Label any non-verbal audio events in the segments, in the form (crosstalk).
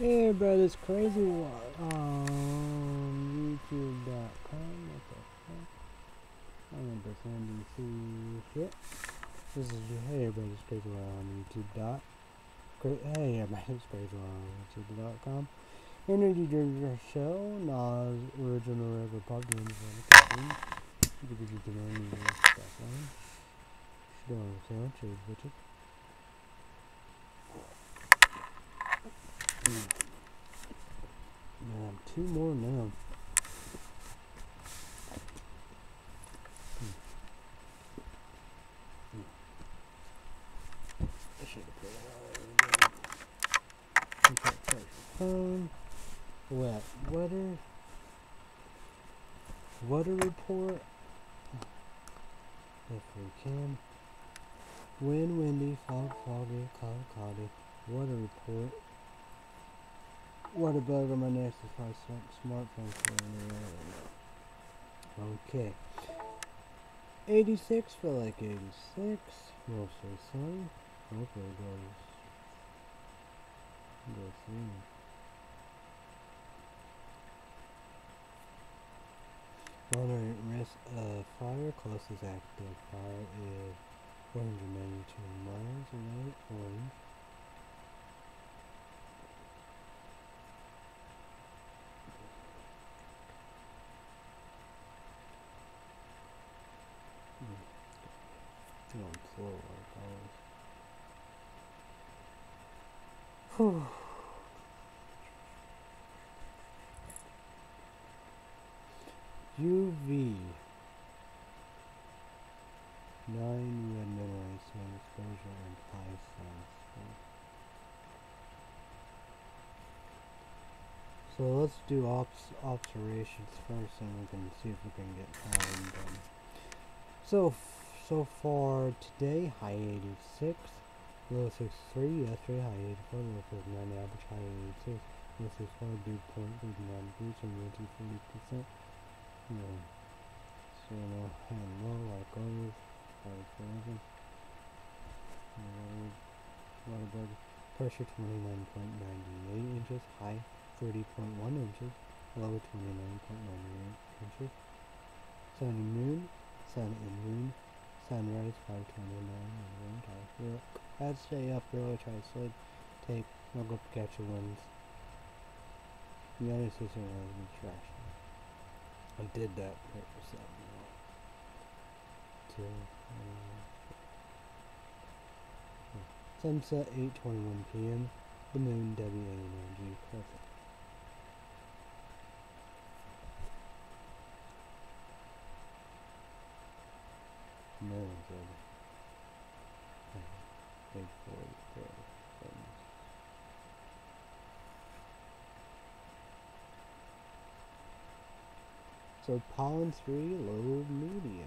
Hey, bro, this crazy one on um, YouTube.com. What the fuck? I'm gonna pretend to shit. This is hey, everybody, this crazy one on YouTube. Dot. Cra- hey, everybody, (laughs) this crazy one on YouTube.com. Energy drink show, Nas original regular pop games on the. You can get your own stuff on. She don't understand, cheers, bitches. Man, two more now. I should have put it. Okay, first phone. Wet weather. Weather report. If we can. Wind, windy, fog, foggy, cloud, cloudy. Weather report. What about my next smartphone phone. Okay. 86 for like 86. Mostly sunny. Hopefully it goes. Goes through. Moderate risk of fire. Closest active fire is 192 miles away. Orange. Going slow like always. Whew. UV. Nine red minerals sun exposure and high sun. So let's do ops observations first, and we can see if we can get time done. So so far today, high 86, low 63, yesterday high 84, low 59, average high 86, low 65, dew point 39 degrees, humidity 40%. You know, so you know, and low like always, high forever. Water bug. Pressure 29.98 inches, high 30.1 inches, low 29.98 inches. Sunny moon, sun and moon, Sunrise 529 and wind tide. I'd stay up early, try to sleep, take, I'll go catch the other system has been trash. I did that of Till, uh, Sunset 8.21 p.m. The moon WA energy perfect. No one's ready. Page 44. So pollen 3, low, medium.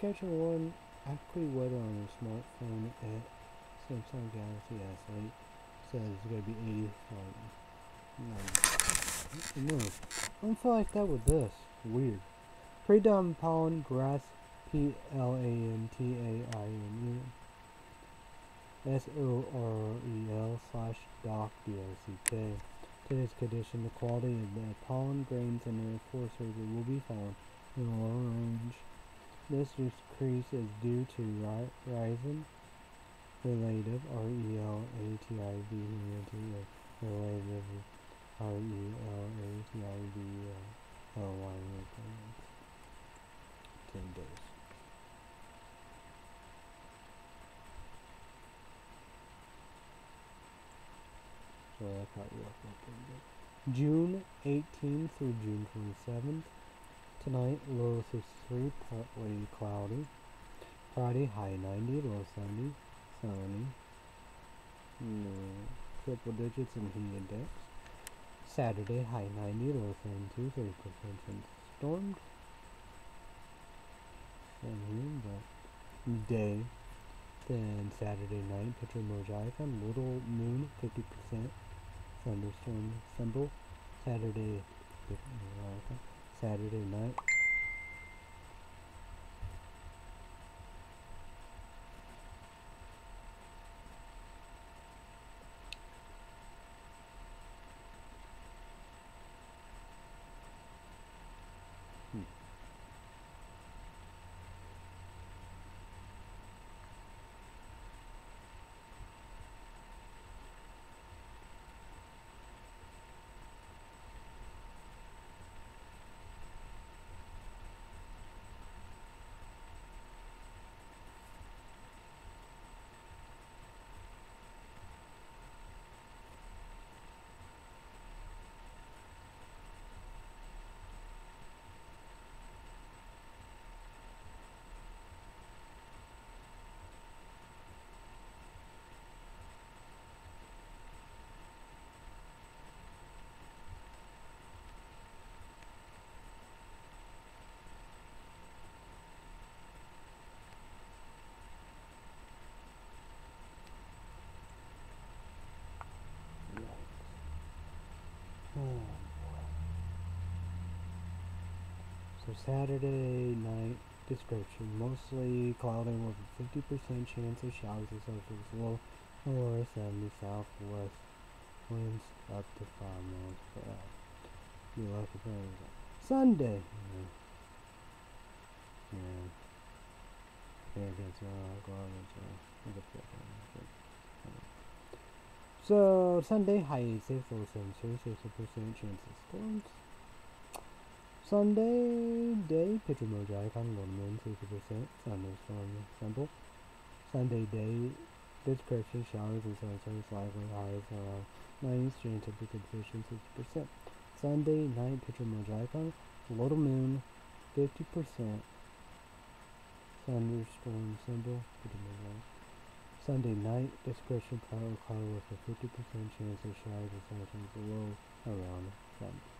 Catching one weather on your smartphone at Samsung Galaxy S8 says it's gonna be 85. No. No. Mm, mm. I don't feel like that with this. Weird. Pre-dawn pollen grass P L A N T A I N E S O R E L slash doc D O C K. Today's condition, the quality of the pollen grains in the forest area will be found in a low range. This decrease is due to ri rising relative R E L A T I V E relative R E L A T I V L Y ten days. So. June 18th through June 27th. Tonight, low 63, partly cloudy. Friday, high 90, low 70, sunny. Mm, triple digits in heat index. Saturday, high 90, low 72, 30% chance and here, but day. Then Saturday night, picture emoji icon, little moon, 50% thunderstorm symbol. Saturday, Saturday night. So Saturday night description mostly cloudy with a 50% chance of showers and surface low or 70 southwest winds up to 5 miles per hour. Lucky for anything. Sunday. Yeah. Yeah. Yeah. So Sunday high 6 or 7 percent chance of storms. Sunday day picture mode icon one moon 60 percent thunderstorm simple. Sunday day description showers and sunshine slightly highs around uh, 90 chance of precipitation 60 percent. Sunday night picture mode icon little moon 50 percent thunderstorm symbol picture. Sunday night discretion power cloud with a 50% chance of showers and sunshine below around sun.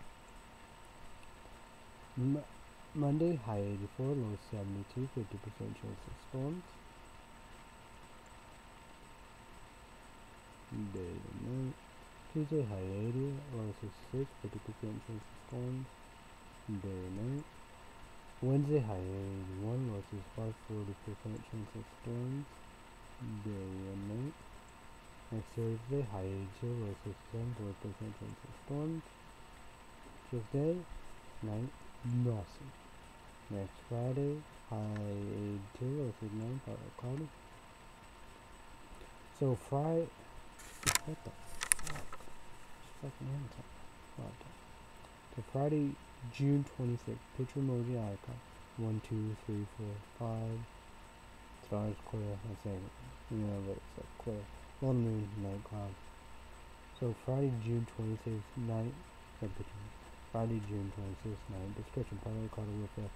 M Monday high 84, low 72, 50% chance of storms. Day to night. Tuesday high 80, low 66, 50% chance of storms. Day to night. Wednesday high 81, low 65, 40% chance of storms. Day and night. Next Thursday high 82, low 67, 40% chance of storms. Tuesday night nothing. Next Friday, high 82 or 59, partly cloudy. So Friday, what the fuck? Fucking anytime. What So Friday, June 26th, picture emoji icon. 1, 2, 3, 4, 5. Stars clear, I'm saying You know, but it's like clear. One moon, night cloud. So Friday, June 26th, night, picture Friday, June 26th night. Description: partly cloudy with a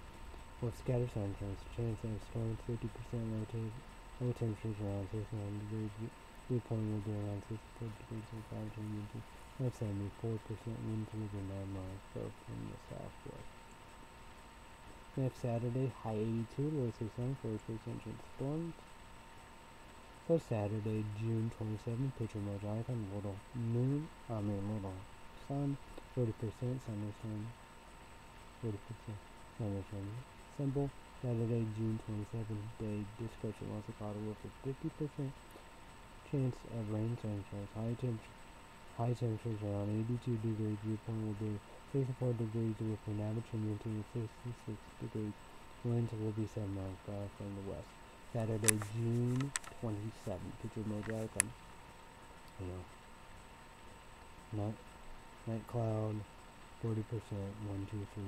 with scattered sunshine. Chance of storms 50% low, low temperatures around 69 degrees. Dew point will be around 64 degrees and 5 winds. At 74% wind speeds the 9 miles per from the southwest. Next Saturday, high 82, low 67, 40% chance of storms. So Saturday, June 27th, picture mode icon, little moon, I mean little sun, 40% thunderstorm, 40% thunderstorm. Symbol, Saturday, June 27th, day description, also caught with a 50% chance of rain sunshine. High temperature, high temperatures around 82 degrees. Viewpoint will be 64 degrees with an average humidity of 66 degrees. Winds will be 7 miles per hour from the west. Saturday, June 27th. Picture mode icon. You know. Not Night cloud, 40%, 1, 2, 3,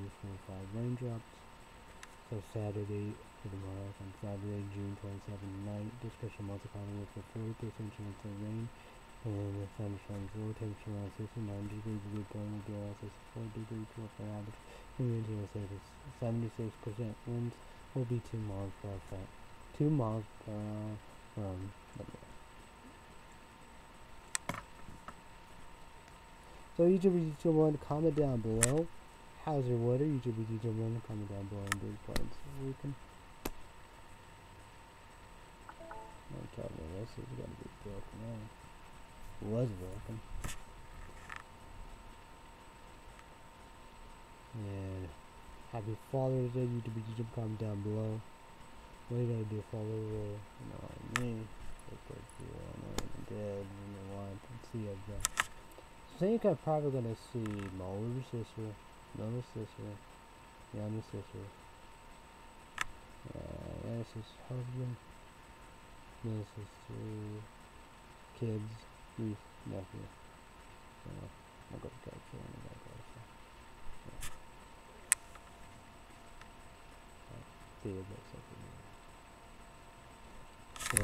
4, 5 raindrops. So Saturday, for the on Saturday, June 27 night, discussion multi-cloud with a 40% chance of rain. And the sunshine, low temperature around 69 degrees, dew point will be around 64 degrees with an average humidity of 76%. Winds will be 2 miles per hour. 2 miles per hour from the So YouTube YouTube one comment down below. How's your water? YouTube YouTube one comment down below in these points. We can I'm you this is gonna be broken now. Was broken. And happy Father's Day, YouTube YouTube comment down below. What are you gonna do Father's Day? You know me. Look at you, I know you're dead, you know what, see you again. I think I'm probably gonna see older sister, younger sister, younger sister, uh, is husband, is two kids, niece, nephew. So, I'll go to of that guy. So, yeah. David, that's something.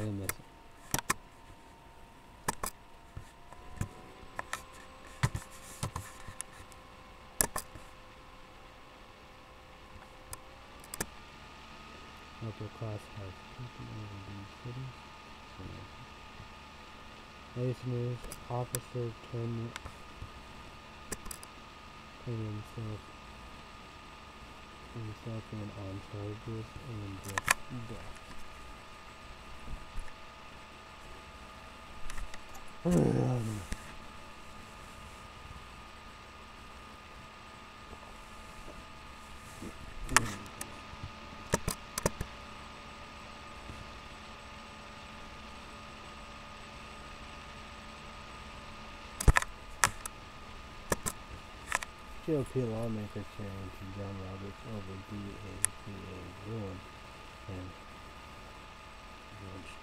Really miss class has taken over these cities. So, listeners, officer turned, himself, himself in on charges and death. (sighs) Um, GOP lawmakers challenging John Roberts over DACA ruling and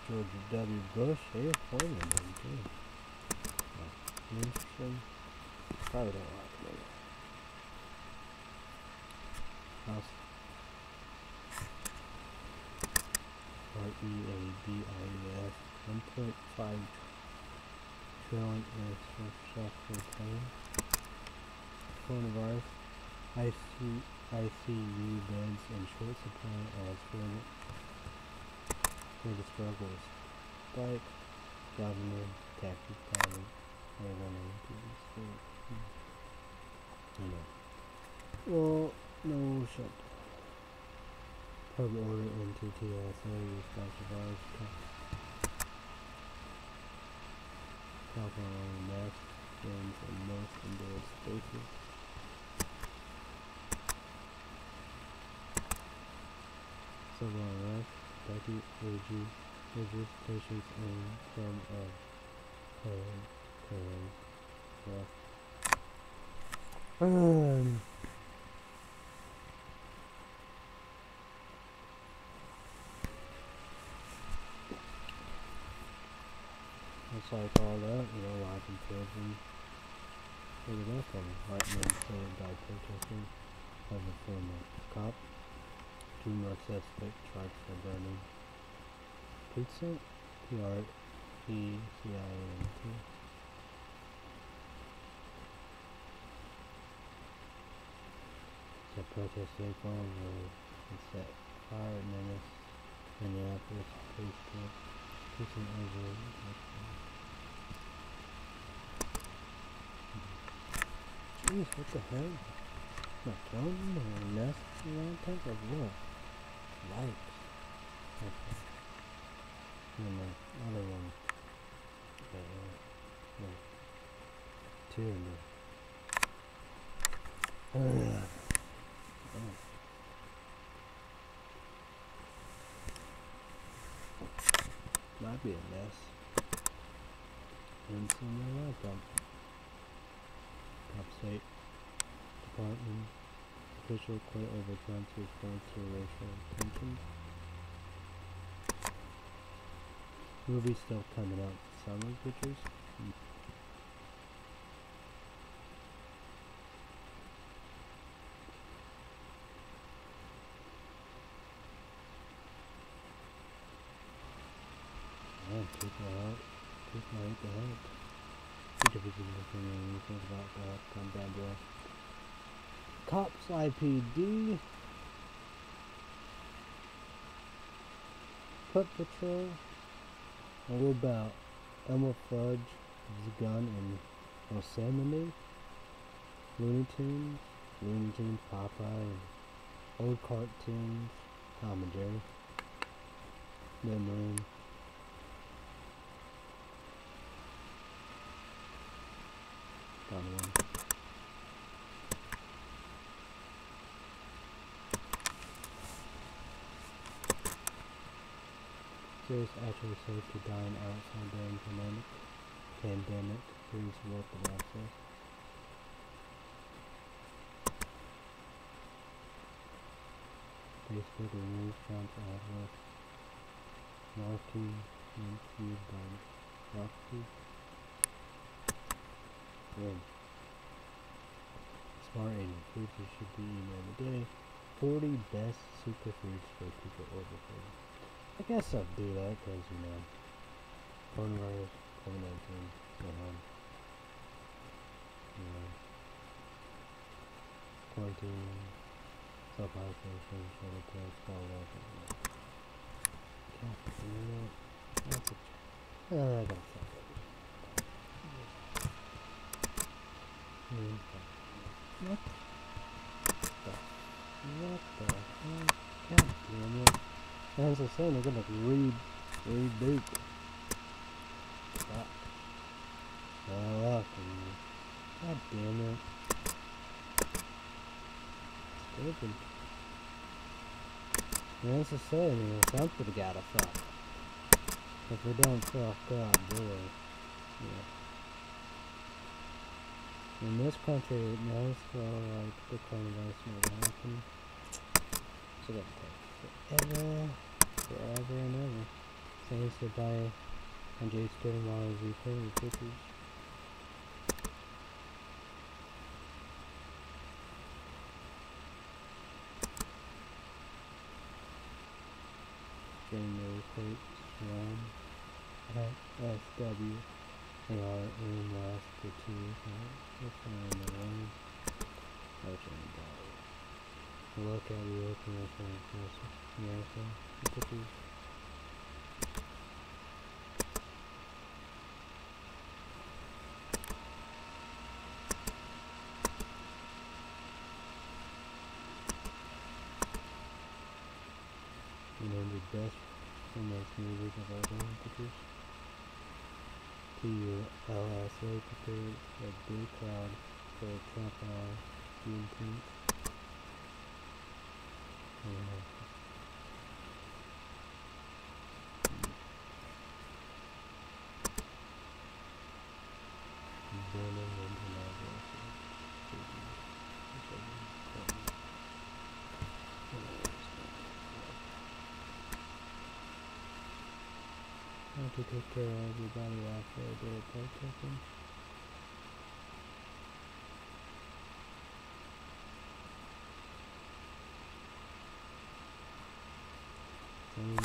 George W. Bush, they appointed him too. So, interesting. Probably don't like him. House R E A B I E S one point five trillion infrastructure claim. Coronavirus IC, ICU beds in short supply as further, further struggles. Strike, governor, taxes, private, everyone to the state. I know. Well, no shut. Pub order into TSA responsive virus. California mask bins in most indoor spaces. Civil unrest, Becky AG urges patients in term of current Um, It's like all that, you know, life in prison. Look at that thing. White men killed by protesters of a former cop. More suspect tried for burning. Pizza? P-R-E-C-I-N-T. The protest they formed was set fire Menace, Minneapolis, police camp, over Jeez, what the hell? Killing them or nesting around tank or what? Lights. Okay. And the other one. Uh, like, two in there. Might be a mess. And some more laptop. Top state department official quit over Trump's response to racial tensions. Movie still coming out summer pictures. Yeah, people out. People hate the help. Each of us is looking and you think about that. Come down to us. Cops IPD. Foot Patrol. And what about Elmer Fudge's gun in Yosemite? Looney Tunes. Looney Tunes, Popeye, old cartoons. Tom and Jerry. Ned Marine. Down one. Serious actually safe to dine outside during pandemic. Pandemic. Serious local access. Facebook removes Trump's address. Marquee YouTube by Roxy. Good. Smart eating foods you should be eating every day. 40 best superfoods for people over 40. I guess I'll do that because, you know, coronavirus, COVID-19, so on. You know, quarantine, self-isolation, shelter place, all that. God damn it. That's a... Uh, I it. Hmm. What the? What the? God damn it. As I saying, they're gonna re reboot. Fuck. Fuck. God damn it. Stupid. Said, know, something gotta fuck. If we don't fuck up, boy. Yeah. In this country, it knows well, like the coronavirus never happened. So that take forever, forever and ever. So I used to buy on J Store while I was recording pictures. January plates one at SW. They are in last the two. What's in the one? In the Look at the open reference. America. Pictures. You know the best and most movies of all time pictures. TULSA pictures a big crowd for a Juneteenth. Yeah. Burning international. How to take care of everybody after a day of protesting. Some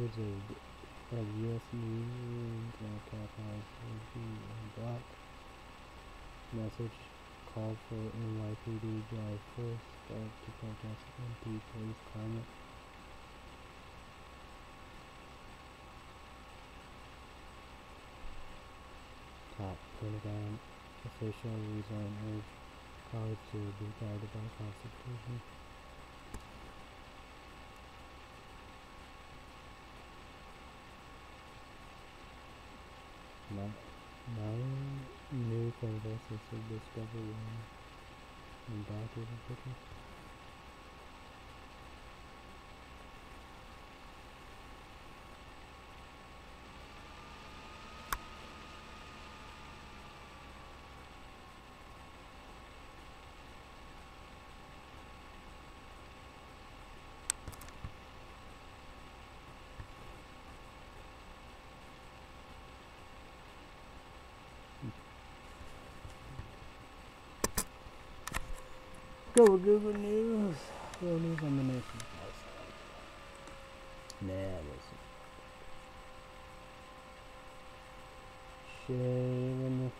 Hundreds of, of U.S. Marines and capitalized and black message called for NYPD drive force start to protest anti-police climate. Top Pentagon official resign urged college to be guided by Constitution. Nine, nine new converses have discovered in, and pictures. Go with Google News. Google News on the nation. Nah, listen. Shaving the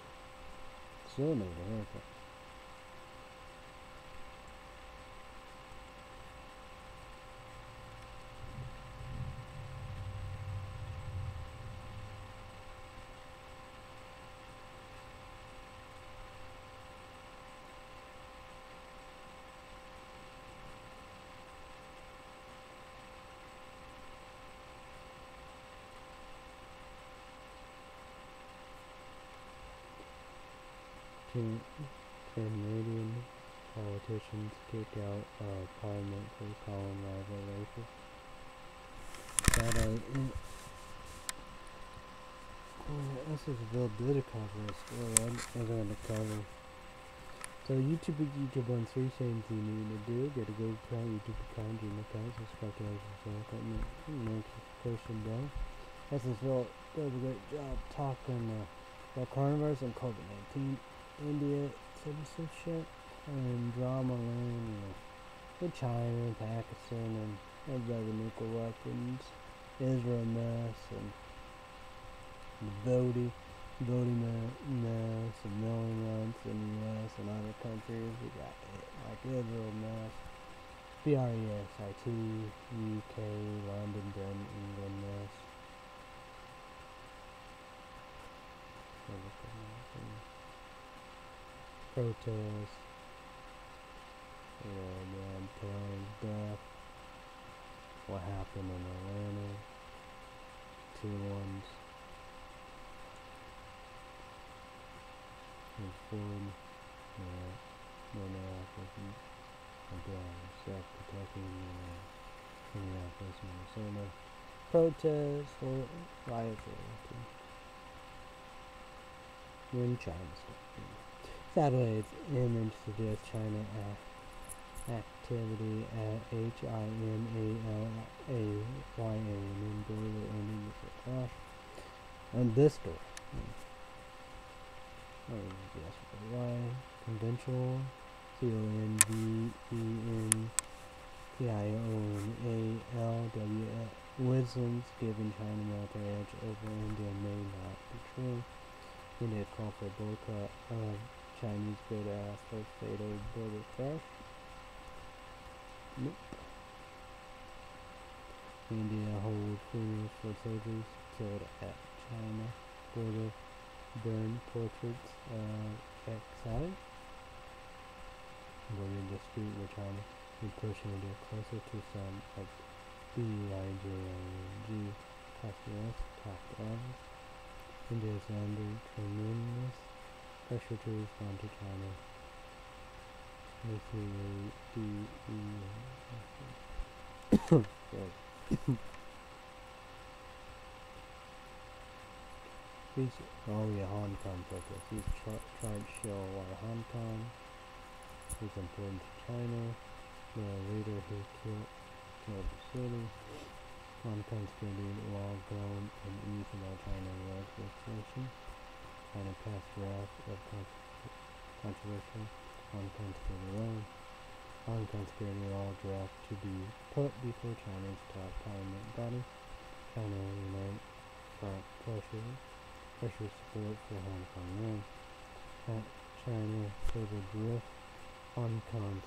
still need Can Canadian politicians kick out of parliament for calling rival racist? That I, oh, this is a little bit of cover story I'm, going to cover. So YouTube is YouTube on three things you need to do. Get a good account, YouTube account, Gmail account, subscribe to our channel, comment, notification bell. Essence Phil does a great job talking uh, about coronavirus and COVID-19. India citizenship and drama land you know, with China and Pakistan and everybody with nuclear weapons, Israel mess and the voting. a mass of milling runs in the U.S. and other countries. We got it, like Israel mass, B-R-E-S-I-T, UK, London, Britain, England mass. Protest. Yeah, man, Taylor's death. What happened in Atlanta. Two ones. And Ford. Yeah. Minneapolis. And. South Kentucky. Uh, Minneapolis, Minnesota. Protests or riots in China. Satellites image suggests China activity uh, at H-I-M-A-L-A-Y-A and then border ending with a crash. And this door. Hmm. Oh, yes, Y. Conventional. C-O-N-V-E-N-T-I-O-N-A-L-W-L. Wisdoms given China military edge over India may not be true. India call for boycott of Chinese good after fatal border crash. Nope. India hold funerals for soldiers killed at China border. Burn portraits of. Going the street with China is pushing India closer to some of B-I-J-I-N-G customers top levels. India is under tremendous pressure to respond to China. These, oh yeah, Hong Kong protest. These char charts show why Hong Kong is important to China. The leader who killed, killed the city. Hong Kong security law grown in east about China legislation. China passed draft of controversial Hong Kong security law. Hong Kong law draft to be put before China's top parliament body. China unite front pressure pressure support for Hong Kong law. China further drift Hong Kong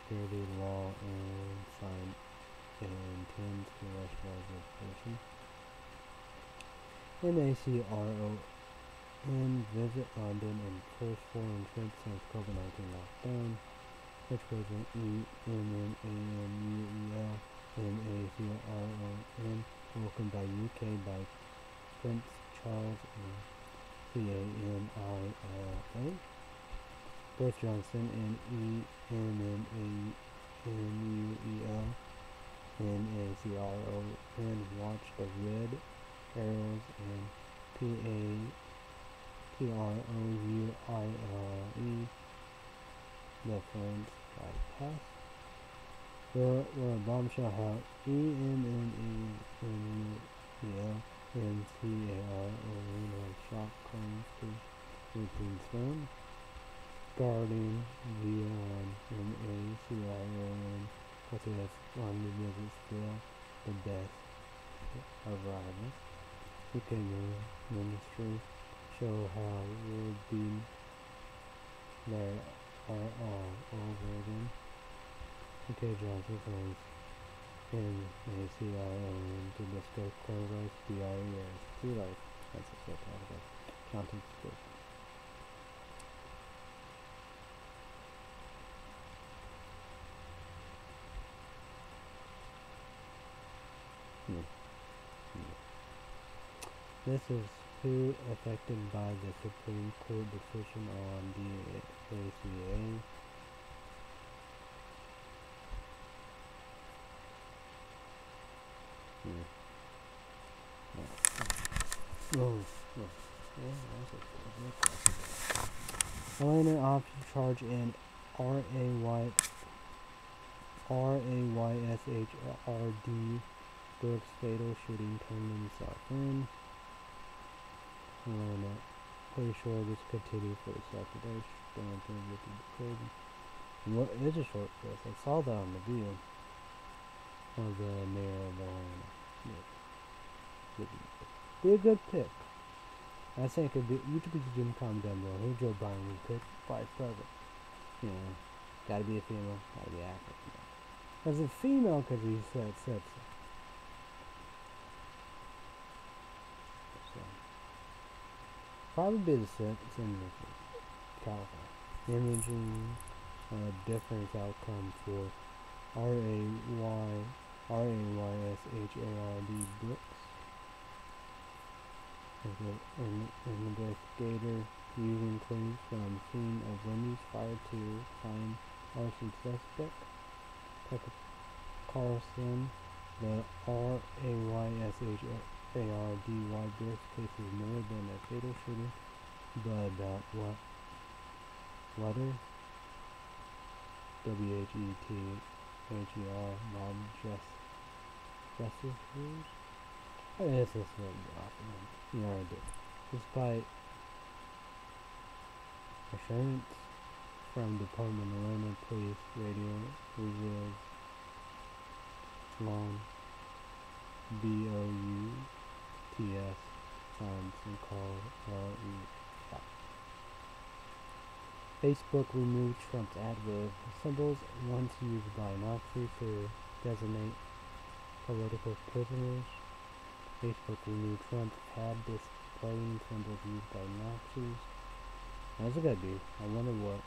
law and sign and intends to rationalize legislation. MACRO and visit London and first foreign trip since COVID-19 lockdown. Vice President E M N A N U E L M A C R O N welcomed by UK by Prince Charles and C A N I L A. Boris Johnson and E M N A N U E L M A C R O N watch the red arrows and P A P R O U I L E the friends bypass. Where, where a bombshell how E M N E N U E L N C A R O N on shock claims to routine firm. Guarding V on M A C I O N because it has on the visit still the best rivals. UK Ministry show how would be there are all over them. Okay, Johnson friends in ACION to discuss clovers, BRES, two life. That's a short article. Counting scope. Hmm. Hmm. This is who affected by the Supreme Court decision on the ACA. Hmm. Oh, oh. Elena option charge in R A Y R A Y S H R D Brooks fatal shooting turned himself in. And uh, pretty sure this continues for the second day. Don't think it is crazy. And what is a short clip? I saw that on the view of the mayor of Atlanta. Yeah. Be a good pick. I think it could be, you could be Jim down below. Who Joe Biden would pick vice president? You know, gotta be a female, gotta be African. As a female, because he said, said so. Probably the same, California. Imaging uh, difference outcome for R A Y R A Y S H A R D Brooks. An investigator using clues from scene of Wendy's fire to find arson suspect. Tucker Carlson, the R A Y S H A R D Y Brooks case is more than a fatal shooting, but uh, what? Weather W H E T H E R Mob Just Justice Rules. I guess this one awesome. You know I did. Despite assurance from Department of Atlanta Police Radio reveals long B O U T S signs and call E Facebook removed Trump's adverb symbols once used by Nazis to designate political prisoners. Facebook removed Trump's ad displaying symbols used by Nazis. That's a good dude. I wonder what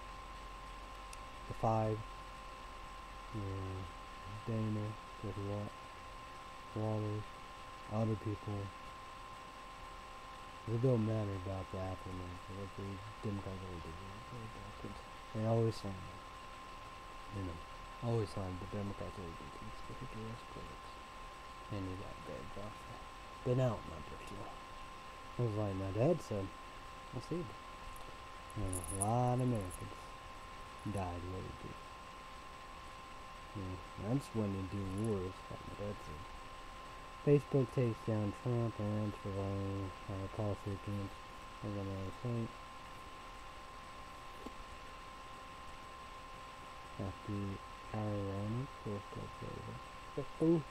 the five, uh, Dana, with what, Wallace, other people it don't matter about the aftermath. What the Democrats always do. They always it. You know, always sign the Democrats always do things with the US critics. And he got dead off. Been out number two. I was like, my dad said, I see. You know, a lot of Americans died what he did. Yeah, that's when they do wars, like my dad said. Facebook takes down Trump and providing uh, policy against Illinois Saint. After ironic, oh.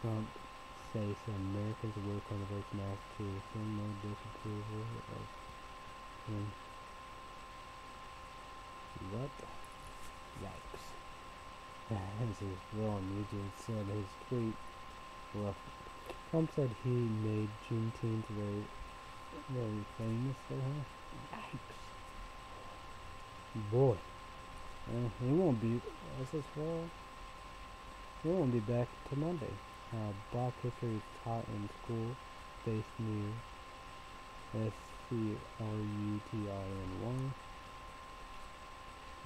Trump says Americans will convert mass to similar disapproval of him. What? Yikes as his Ron Nugent said his tweet, well, Trump said he made Juneteenth very, very famous for her. Yikes. Boy. Uh, he won't be, as this well, he won't be back to Monday. Uh, Black history is taught in school based near S-C-R-U-T-I-N-Y.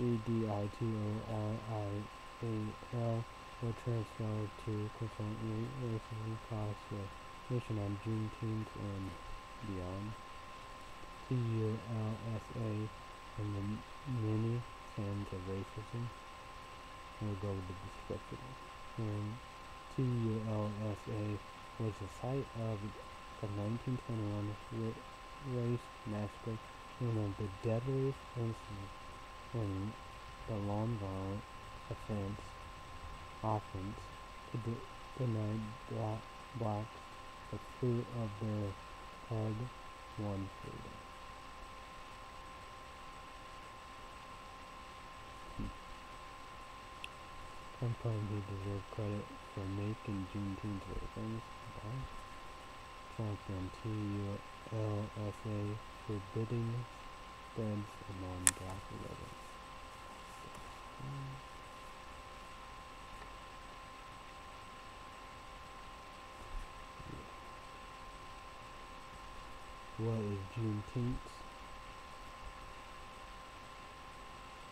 E-D-I-T-O-R-I AL will transfer to confront racism across the nation on Juneteenth and beyond. TULSA and the many sins of racism. We'll go with the description. And TULSA was the site of the 1921 race massacre, one of the deadliest incidents in the long violent offense, offense to de deny black, blacks the fruit of their hard-won freedom. Hmm. I'm claiming he deserved credit for making Juneteenth very famous. Trump and TULSA forbidding spreads among black residents. Hmm. What is Juneteenth?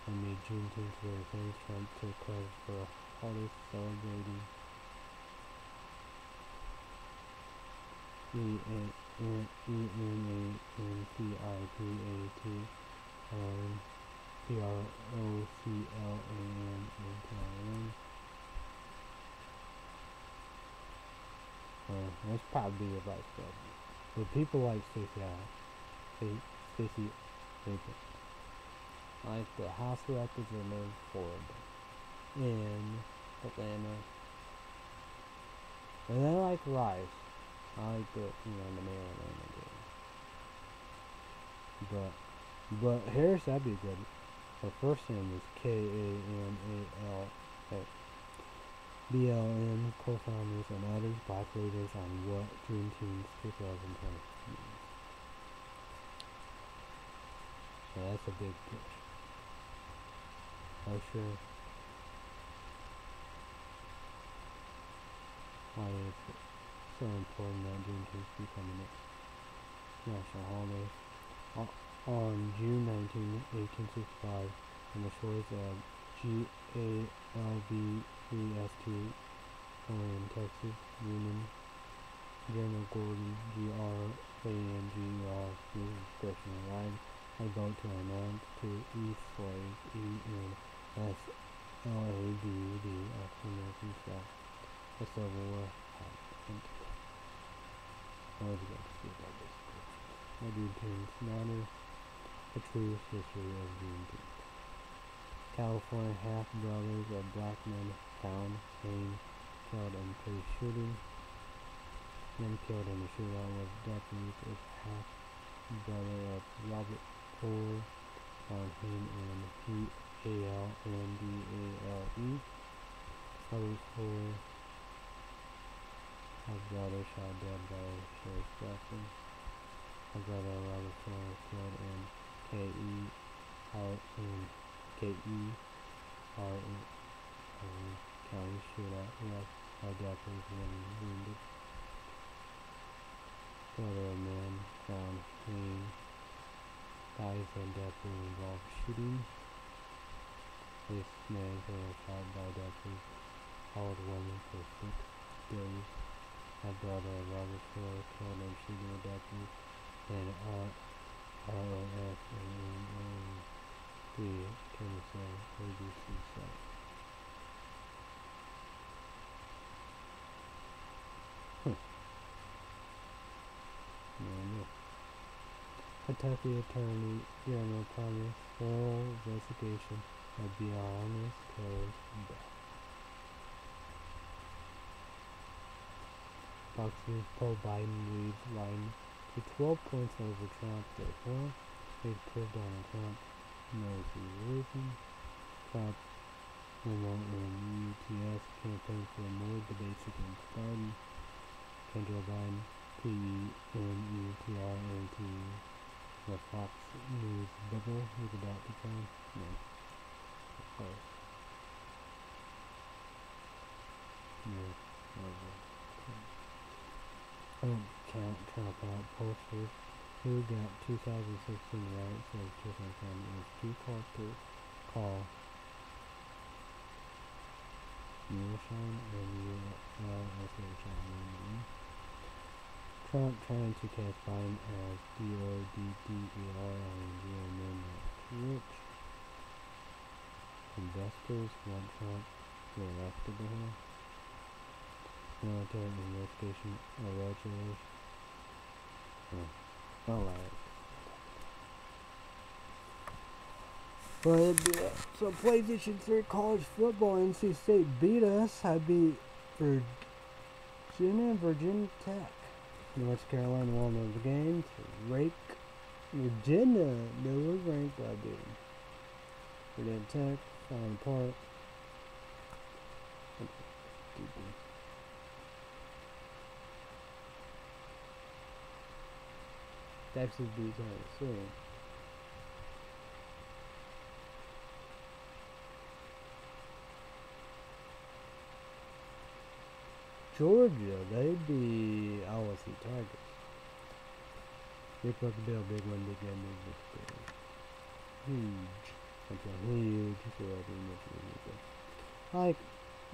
I made Juneteenth very famous. Trump took credit for a holiday celebrating E N E N A N T I P A T um P R O C L A N N T I N. Uh, that's probably a vice president. But people like Stacey Abrams, Stacey Abrams, like the House of Representatives for in Atlanta, and I like Rice, I like the you know the male Atlanta game. But but Harris that'd be good. Her first name is K A N A L BLM co-founders and others black leaders on what Juneteenth 2020 means. So that's a big push. Sure. Why it's so important that Juneteenth become a national holiday. On June 19, 1865, on the shores of G.A.L.B. EST in Texas, Union, General Gordon, his expression line, I vote to announce to East Slave, E-N-S-L-A-V-E-D, African American South, the Civil War. I was going to see about this. I do things matter, the true history of Juneteenth. California half-brothers of black men found hanged, killed in police shooting. Men killed in the shootout was deputies is half-brother of Robert Poole, found hanged in P-A-L-N-D-A-L-E. Others four half-brother shot dead by Sheriff Jackson. My brother Robert Poole killed in K-E-R-N K-E-R-N County shootout left by deputies when wounded. Of man found hanging. Guys and deputy involved shooting. This man was shot by deputies. Held woman for six days. My brother Robert Ford killed and shooting a deputy. And R R O F and the Tennessee ABC site. Hmm. No, Kentucky Attorney General promised full investigation of Breonna's terrorist death. Fox News poll Biden leads line to 12 points over Trump, therefore, they proved Donald Trump knows he's. Trump remote and UTS campaign for more debates against Biden. Kendra Biden, P-E-N-E-T-R-A-T, the Fox News bubble is about to come. No. Of course. No. Don't count Trump out posters who got 2016 right says um, Tristan Cameron is too close to call Mulshine and U-L-S-H-I-N-E. Trump trying to cast Biden as D-O-D-D-E-R-I-N-G and then rich. Investors want Trump reelected to him. Military investigation allegedly. Oh. Alright. But so PlayStation 3 college football, NC State beat us. I beat Virginia Virginia Tech. North Carolina won those games. Rake Virginia, they was ranked by beating. Virginia Tech, falling apart. Texas beat Tennessee. Georgia, they'd be LSU Tigers. Fucking deal, big one, big game, big. Huge. Okay, huge. Forever, much, Like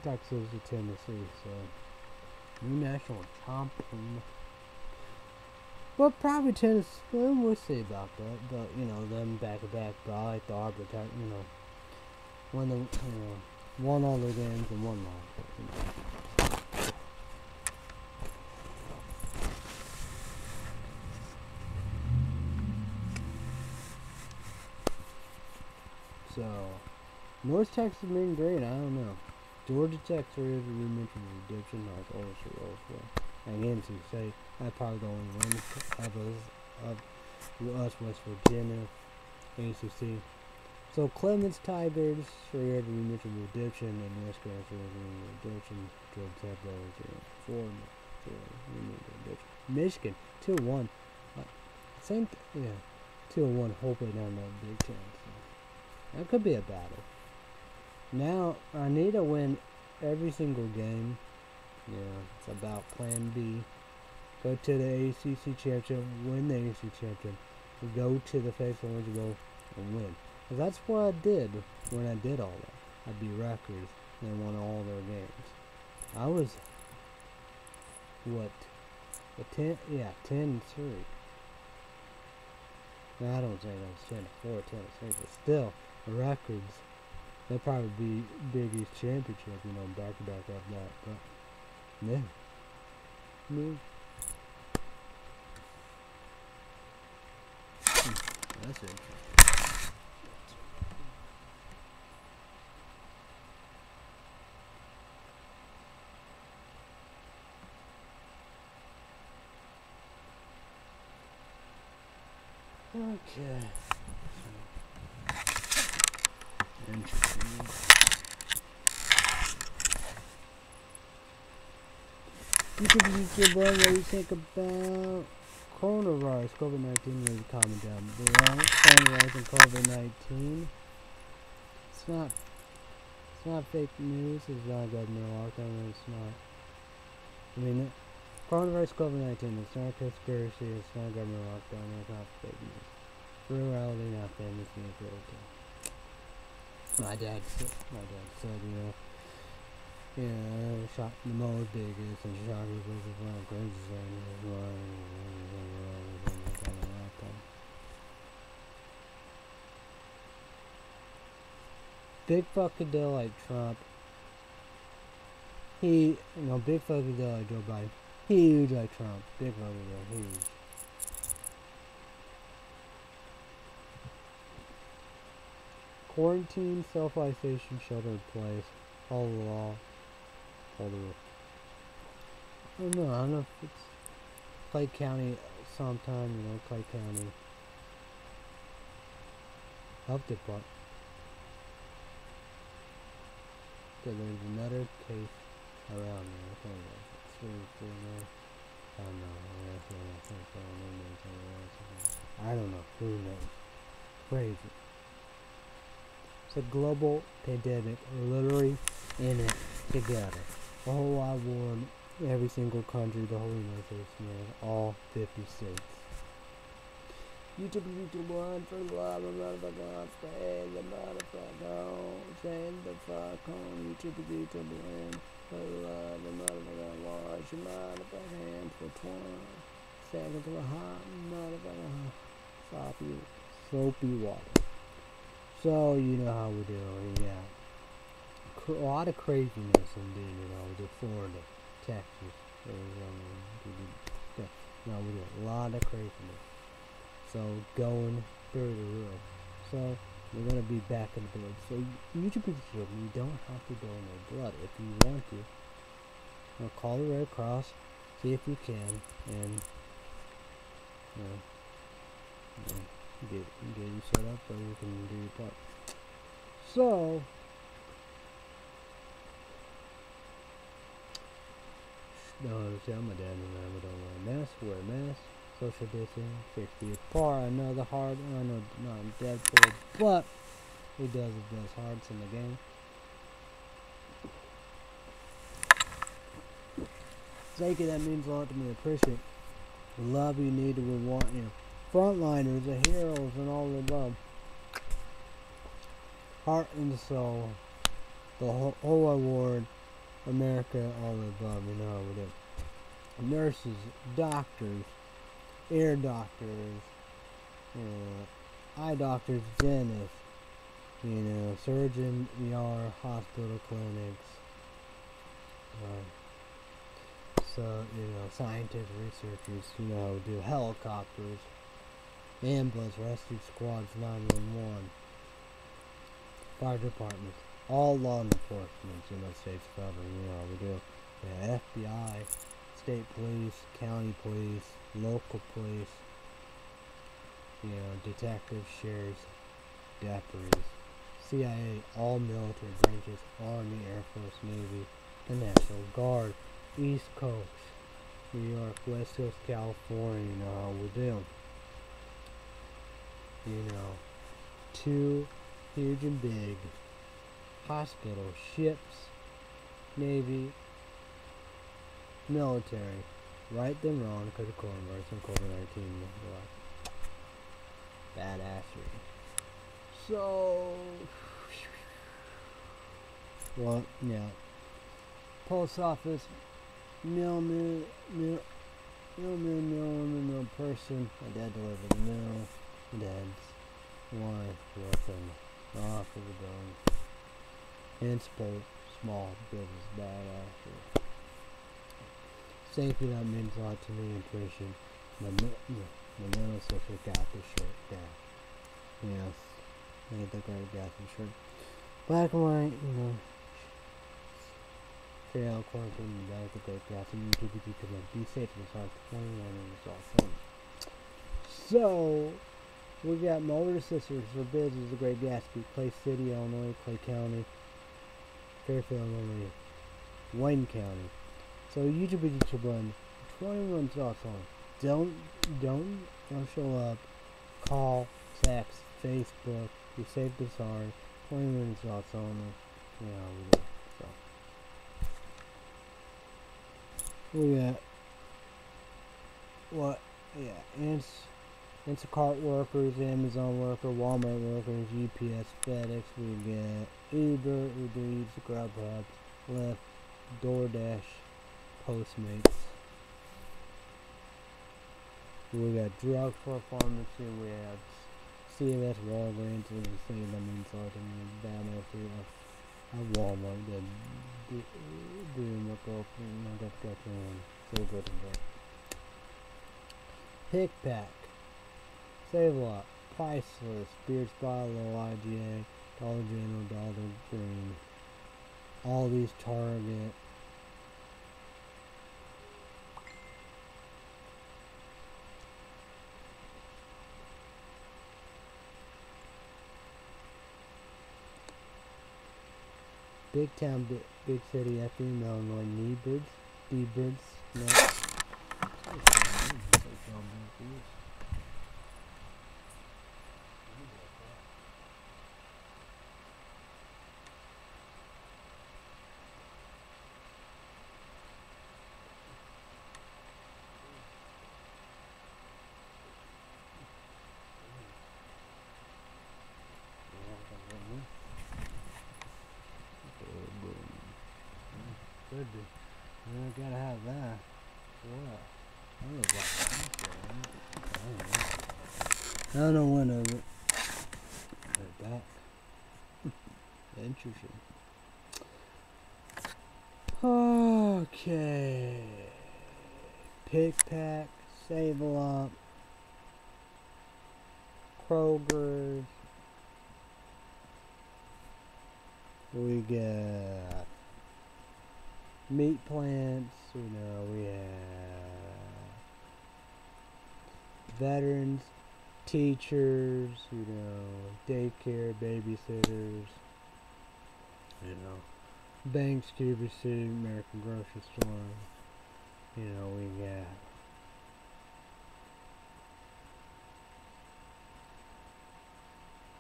Texas or Tennessee, so. New national champion. Well, probably tennis. Well, see about that. But you know, them back to back. But I like the Arbiter. You know, won the you know all the games and won all. You know. So, North Texas being great. I don't know. Georgia Tech, sorry, we mentioned redemption, like also also. and NC State. That's probably the only one of us, of us West Virginia, ACC. So Clemson Tigers, Shrewd Mutual Redemption, and West Grand Redemption, George Temple, Ford, Michigan, 2 1. Uh, same, yeah, 2 1, hopefully down that Big Ten. So. That could be a battle. Now, I need to win every single game. Yeah, it's about Plan B. Go to the ACC championship, win the ACC championship, go to the Face Orange Bowl, and win. that's what I did when I did all that. I beat Rutgers and won all their games. I was, what, a 10, yeah, 10 and 3. Now, I don't say that was 10 to 4, 10 to 3, but still, Rutgers, they'll probably be Big East championship, you know, back to back after that. But, yeah. Yeah. Hmm, That's interesting. Okay. Interesting. You can YouTube what do you think about coronavirus, COVID 19, leave a comment down below. Coronavirus and COVID 19. It's not it's not fake news, it's not government lockdown, it's not I mean coronavirus COVID 19, it's not conspiracy, it's not government lockdown, it's not fake news. Reality, not famous manipulated. My dad my dad said, you know, yeah, shot the most biggest and shockers was the one crazy thing. Big fucking deal like Trump. He, you know, big fucking deal like Joe Biden. Huge like Trump. Big fucking deal, huge. Quarantine, self-isolation, shelter in place, all the law, rules. I don't know, I don't know if it's Clay County sometime, you know, Clay County Health Department. So there's another case around there. I think it's four now. I don't know. I don't know. Who knows? Crazy. It's a global pandemic. We're literally in it together. Whole wide world, every single country, the whole United States, man, all 50 states. YouTube, YouTube, one for the love of motherfucker, I'm staying the motherfucker home, staying the fuck home, YouTube, YouTube, one for the love of motherfucker, wash your motherfucking hands for 20 seconds of a hot motherfucker, soapy, soapy water. So, you know how we do, yeah. A lot of craziness indeed, you know, with Florida, Texas, Arizona, yeah, no, we do a lot of craziness. So going through the roof. So we're gonna be back in the blood. So you should be sure you don't have to go in donate blood if you want to. You know, call the Red Cross, see if you can, and you know, you know, get get you set up so you can do your part. So no, tell my dad and I don't wear a mask, wear a mask social distancing, six feet apart. I know the hard, I know not Deadpool, but he does his best hearts in the game. Thank you, that means a lot to me. Appreciate the love you need to want, you frontliners, the heroes, and all the above. Heart and soul, the whole award, America, all the above, you know we. Nurses, doctors, ear doctors, uh, eye doctors, dentists, you know, surgeon, ER, hospital clinics, uh, so, you know, scientists, researchers, you know, do helicopters, ambulance, rescue squads, 911, fire departments, all law enforcement, you know, states federal, you know, we do, the FBI, state police, county police, local police, you know, detectives, sheriffs, deputies, CIA, all military branches, Army, Air Force, Navy, the National Guard, East Coast, New York, West Coast, California, you know how we do. You know, two huge and big hospitals, ships, Navy, military, right then wrong because of coronavirus and COVID-19. Badassery. So, (sighs) well, yeah. Post office, mailman, mail, mailman, mailwoman, mail person. My dad delivered the mail. My dad's wife working off of the building. And support small business badassery. Safety that means a lot to me and Christian. The, the sister got the shirt down. Yes. I get the great got the shirt. Black and white, you know. Straight out quarantine, you got the great and UTVT command. Be safe and start 21 and it's all fun. So, we got Motor Sisters for Business, the Great Gatsby, Clay City, Illinois, Clay County, Fairfield, Illinois, Wayne County. So YouTube is YouTube one. 21 thoughts on. Don't don't don't show up. Call, text, Facebook. You save this hard. 21 thoughts on it. Yeah, we do. So we got what? Yeah, Ins Instacart workers, Amazon worker, Walmart workers, UPS, FedEx. We got Uber, Uber Eats, Grubhub, Lyft, DoorDash, Postmates. We got drug drugstore pharmacy. We have CVS, Walgreens, mean, uh, so I can banner for a Walmart. The got got one. So good and good. Pick pack. Save a lot. Priceless. Beard Spot, Low IGA, Dollar General, Dollar Green. All these Target. Big town, big, big city, Effingham, Illinois, knee Kneebirds, D-Birds, no. Could be. I gotta have that. What? I don't know when of it. That. Interesting. Okay. Pick pack, save a lot. Kroger's. We got meat plants, you know, we have veterans, teachers, you know, daycare, babysitters, you know, banks, QVC, American Grocery Store, you know, we got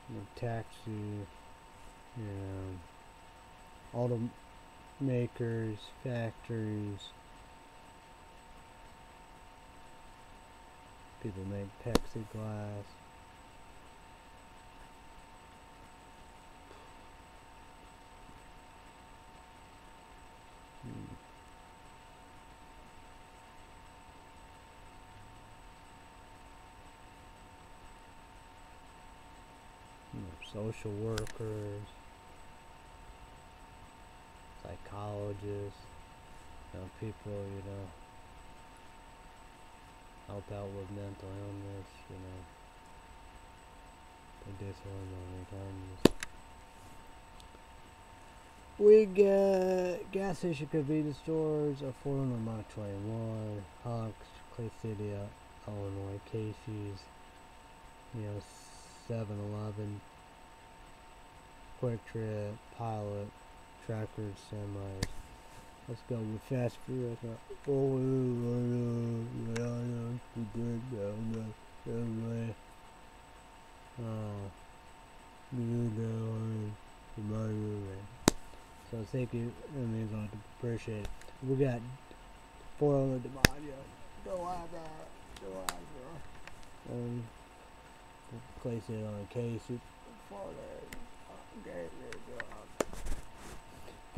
you know, taxi, you know, automakers, factories. People make Pepsi glass. Hmm. You social workers, psychologists, you know, people, you know, help out with mental illness, you know, medicinal returns. We get gas station convenience stores, a Ford on Mach 21, Hawks, Clay City, Illinois, Casey's, you know, 7-Eleven, Quick Trip, Pilot, Trackers, Semis. Let's go with fast food. Oh, good, yeah, yeah. Oh, know, so thank you, I mean, I appreciate it. We got four on the DiMaggio. Go out there, go out there. Um, place it on a case. For Okay,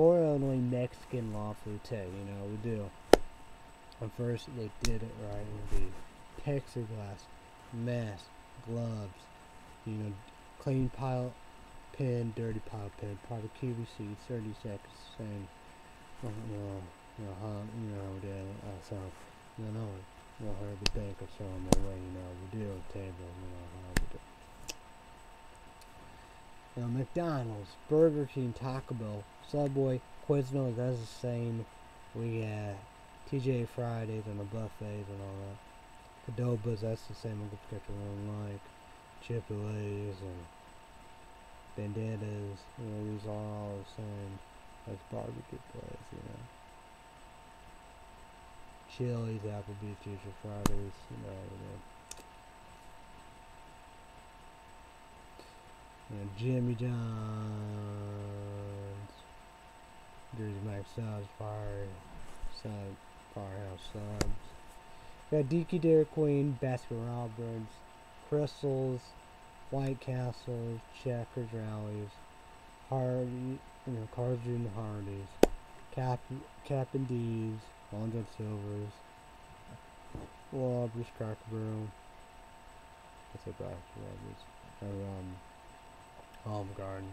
For Illinois Mexican law food you know, we do. At first, they did it right. It the plexiglass, mask, gloves, you know, clean pile pin, dirty pile pin, part of QVC, 30 seconds, same, you know, you know, how, you know, it, uh, so, you know, you know, heard the bank or so on way, you know, we do on table, you know, how we do. You know, McDonald's, Burger King, Taco Bell, Subway, Quiznos, that's the same. We got TGI Fridays and the buffets and all that. Cadobas, that's the same. I'm going to like Chick-fil-A's and Vendettas, you know, these are all the same as barbecue place, you know. Chili's, Applebee's, Future Fridays, you know, you know. Know, Jimmy John's, Jersey Mike Subs, Fire, Sub, Firehouse Subs. Got Deaky Dairy Queen, Baskin Robbins, Crystals, White Castles, Checkers Rally's, Hardy, you know, Carl's Jr. Hardee's, Cap, Captain D's, Long John Silver's, Robbers, Cracker Barrel, what's it, Robbers, or, um, Olive Garden,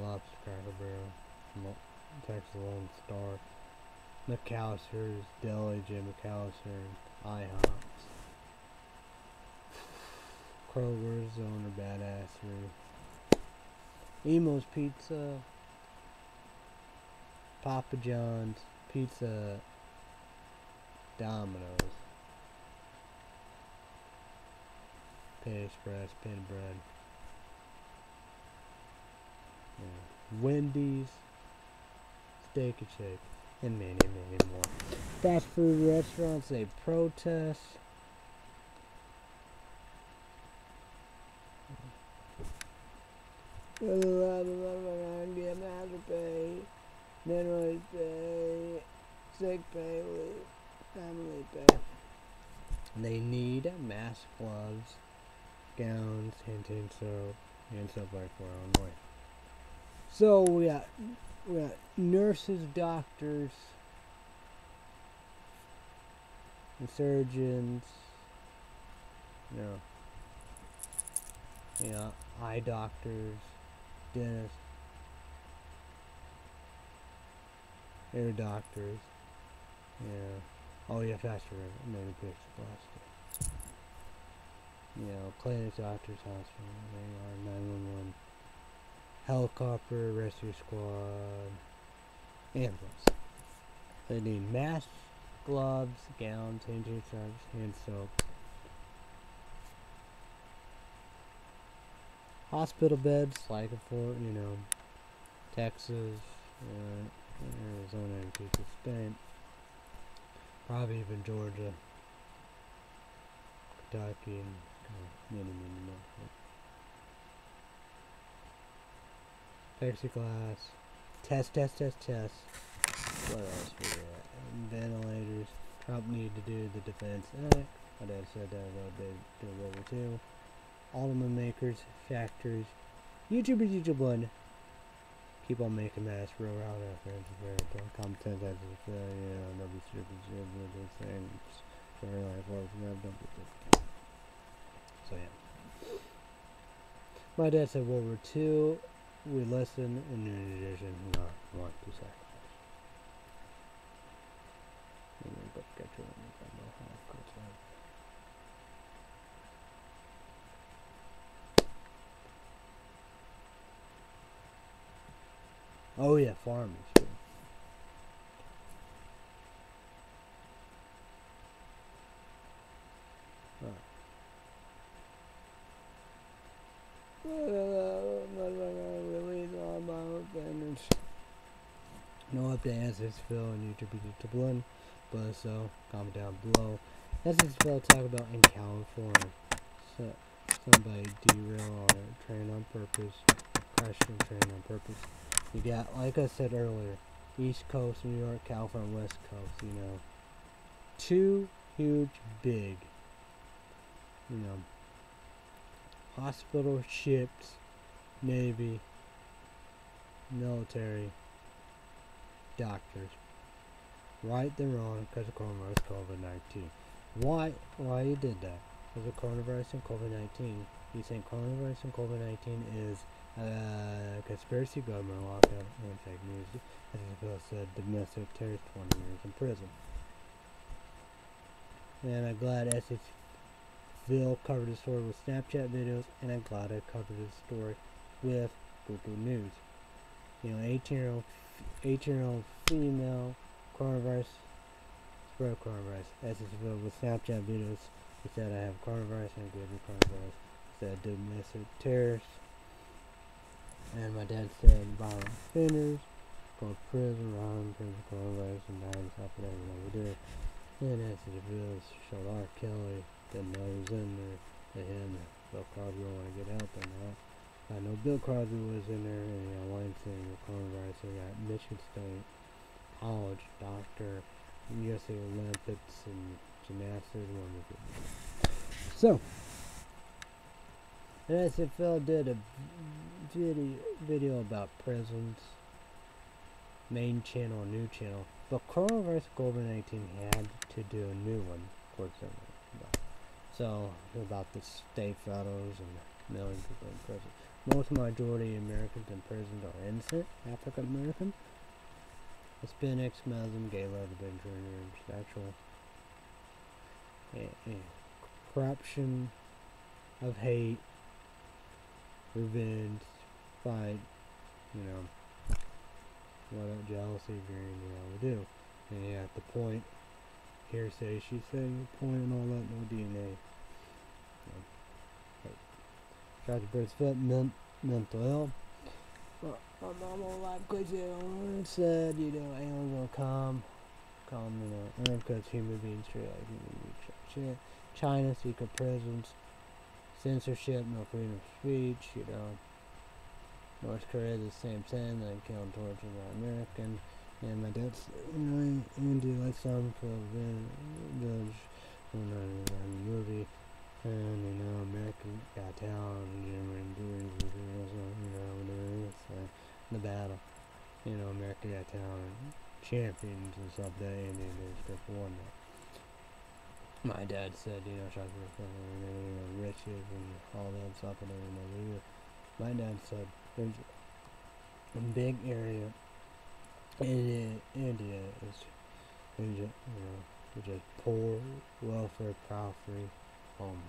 Lobster Cracker Barrel, Texas Lone Star, McAllister's, Deli, Jim McAllister, IHOP's, Kroger's, Owner Badassery, Imo's Pizza, Papa John's, Pizza, Domino's, Pay Express, Pin Bread, yeah. Wendy's, Steak and Shake, and many, many more. Fast food restaurants, they protest. Sick. They need mask, gloves, gowns, hand soap, and stuff like for Illinois. So we got we got nurses, doctors, and surgeons, you know, you know, eye doctors, dentists, ear doctors, yeah. Oh yeah, faster maybe pitch plastic. You know, clinics, doctors, hospital, they are 911 helicopter, rescue squad, ambulance. They need masks, gloves, gowns, hand sanitizer, hand soap. Hospital beds, like for you know, Texas, uh, Arizona, and people Spain, probably even Georgia, Kentucky, and uh, many, many more. Plexiglass, test, test, test, test. What else we got? Ventilators. Trump needed to do the Defense Act. My dad said that about they do World War II. Automotive makers, factories, YouTubers, YouTube one. Keep on making masks, real out there, friends, very. Common sense as a failure, you know, be doing things. Sorry, like, well, don't do So, yeah. My dad said World War II we listen in addition not want to sacrifice. Oh, farming as it's Phil on YouTube to Blend, but so comment down below. It's Phil talk about in California. So somebody derail a train on purpose, crashed a train on purpose. You got like I said earlier, East Coast, New York, California, West Coast, you know. Two huge big you know hospital ships, navy, military, doctors right the wrong because of coronavirus COVID-19. Why? Why he did that? Because of coronavirus and COVID-19. He's saying coronavirus and COVID-19 is uh, conspiracy government lockout and fake news as opposed to domestic terrorist 20 years in prison. And I'm glad Essexville covered his story with Snapchat videos, and I'm glad I covered his story with Google News. You know, 18-year-old Eight-year-old female coronavirus spread coronavirus. As is revealed with Snapchat videos, He said I have coronavirus and gave me coronavirus. She said domestic terrorists. And my dad said violent offenders called prison around prison coronavirus and nine happened every day. And as it reveals, showed Kelly didn't know he was in there. They him. They'll probably want to get help or not. I know Bill Cosby was in there, and you know, Weinstein, the coronavirus. We got Michigan State College doctor, USA Olympics, and gymnastics. And So, SFL did a video video about prisons, main channel, new channel. But coronavirus COVID-19 had to do a new one, coincidentally. So, about the state photos and millions of people in prison. Most majority Americans in prison are innocent, African American, Hispanics, Muslim, gay, lesbian, transexual, and, and corruption of hate, revenge, fight, you know, what jealousy, greed, you know, we do. And yeah, at the point, hearsay, she said, point and all that, no DNA. Dr. Bird's foot, men, mental health. Well, my mom won't like crazy said, you know, aliens will come, come, you know, and because human beings treat like human beings. Shit. China, secret prisons, censorship, no freedom of speech, you know. North Korea, the same thing, they kill and torture the American. And my dad's, you know, India, like some for the when I the movie and you know American Got and Jim and doing you know the battle you know America Got Talent champions and stuff that Indian district won that. My dad said you know shots were you know riches and all that stuff and everything my dad said there's a big area in India is you know just poor welfare poverty home.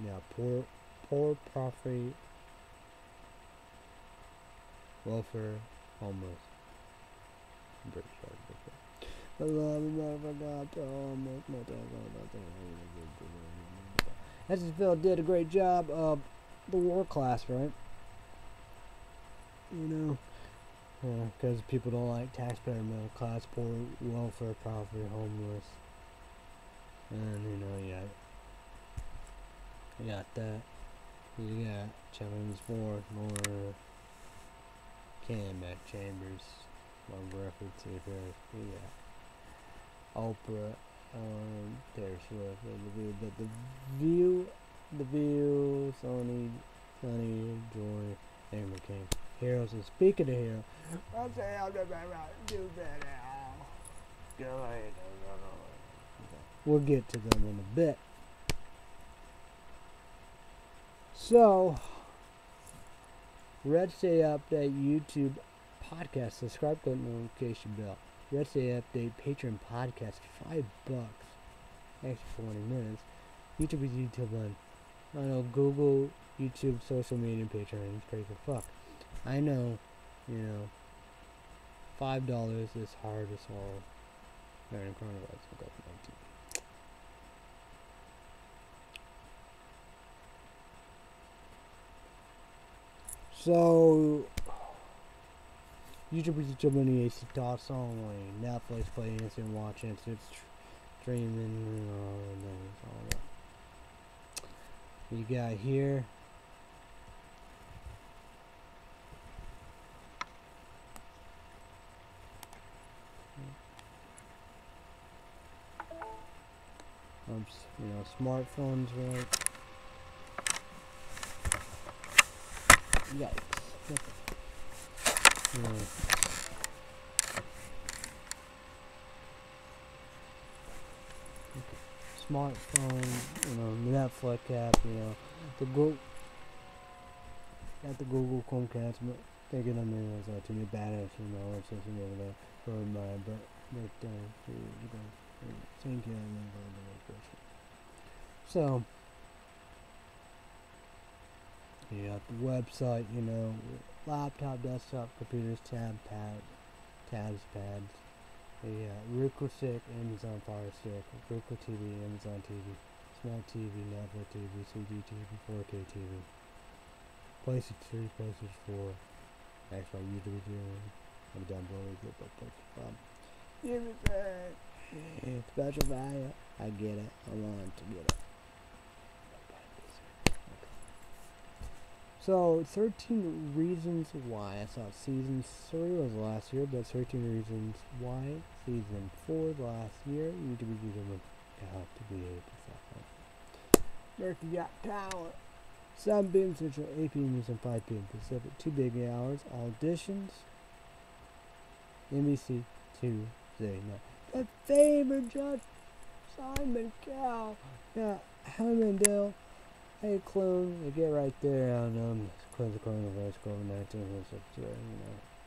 Now poor poor property welfare homeless. Love Hessenfeld did a great job of the war class, right? You know, because people don't like taxpayer middle class, poor, welfare, poverty, homeless, and you know, yeah, you got that. You got Challenge Four, more Canback Chambers, long reference here. You got Oprah, um, Taylor Swift, the view, but the view, the view, Sony, Sunny, Joy, and McCain heroes. And speaking of heroes, say I'm do that. We'll get to them in a bit. So, Red State Update YouTube podcast. Subscribe the notification bell. Red State Update Patreon podcast. Five bucks. Extra 40 minutes. YouTube is YouTube on I know Google, YouTube, social media, and Patreon is crazy fuck. I know, you know, five dollars is hard to swallow during coronavirus and COVID-19. So, YouTube is jumping AC thoughts only. Netflix playing instant watch instant streaming and all. All that. You got here. You know, smartphones, right? Yikes. You smartphone, you know, Netflix app, you know, the Google, got the Google Chromecast, but thinking I'm in as a too badass, you know, it's just you know, for my but but uh, you know, thank you, the question. So, you got the website, you know, laptop, desktop, computers, tab, pad, tabs, pads. Yeah, Roku Stick, Amazon Fire Stick, Roku TV, Amazon TV, Smart TV, Netflix TV, CD TV, 4K TV, PlayStation 3, PlayStation 4, Xbox, YouTube I'm done but, um, give it back. Special value, I get it. I want to get it. So, 13 Reasons Why. I saw season 3 was last year, but 13 Reasons Why, season 4 last year. You need to be using help to be able to American Got Talent. 7 p.m. Central, 8 p.m. Eastern, 5 p.m. Pacific. Two big hours. Auditions. NBC 209 the famed Judge Simon Cowell. Now, Hammondale, Hey clone, you get right there on um, the coronavirus, COVID 19, you know,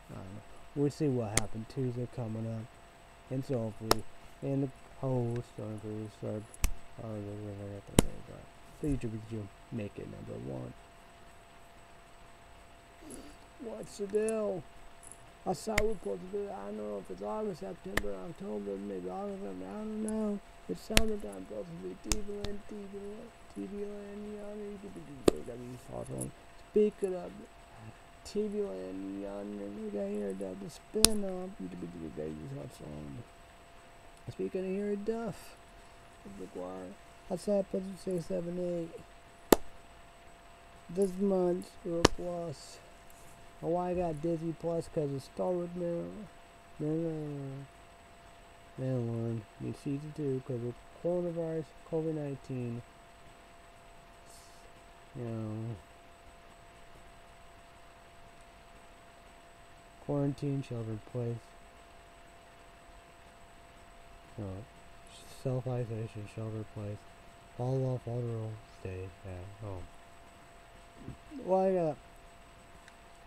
I don't know. We'll see what happens Tuesday coming up, and so forth, and the whole story for you start. Oh, the YouTube you make it number one. What's the deal? I saw reports of it. I don't know if it's August, September, October, maybe August, I don't know. It's summertime, supposed to be TV land, TV land. TV Land Young, you Speaking of TV Land Young, we got here that the spin off, you could be the hot song. Speaking of here, Duff, McGuire, that's episode 678. This month, Hero Plus. Oh, I got Disney Plus because it's Star Wars Mandalorian. Mandalorian. Need season 2 because of coronavirus, COVID 19 you know, quarantine, shelter place, know, self-isolation, shelter place, follow off all the rules, stay at home. Well, I got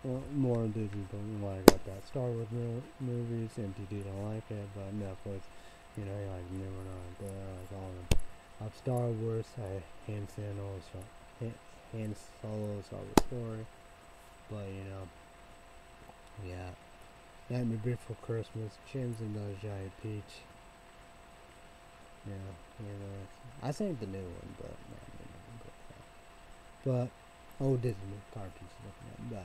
more Disney, but why I got that Star Wars mo- movies, MTD don't like it, but Netflix, you know, like new one on, but uh, I like all of them. Of Star Wars, I hands down all Han Solo saw the story. But, you know, yeah. Nightmare Before Christmas, James and the Giant Peach. Yeah, you know, I think the new one, but, you know, but, oh, Disney cartoons looking at,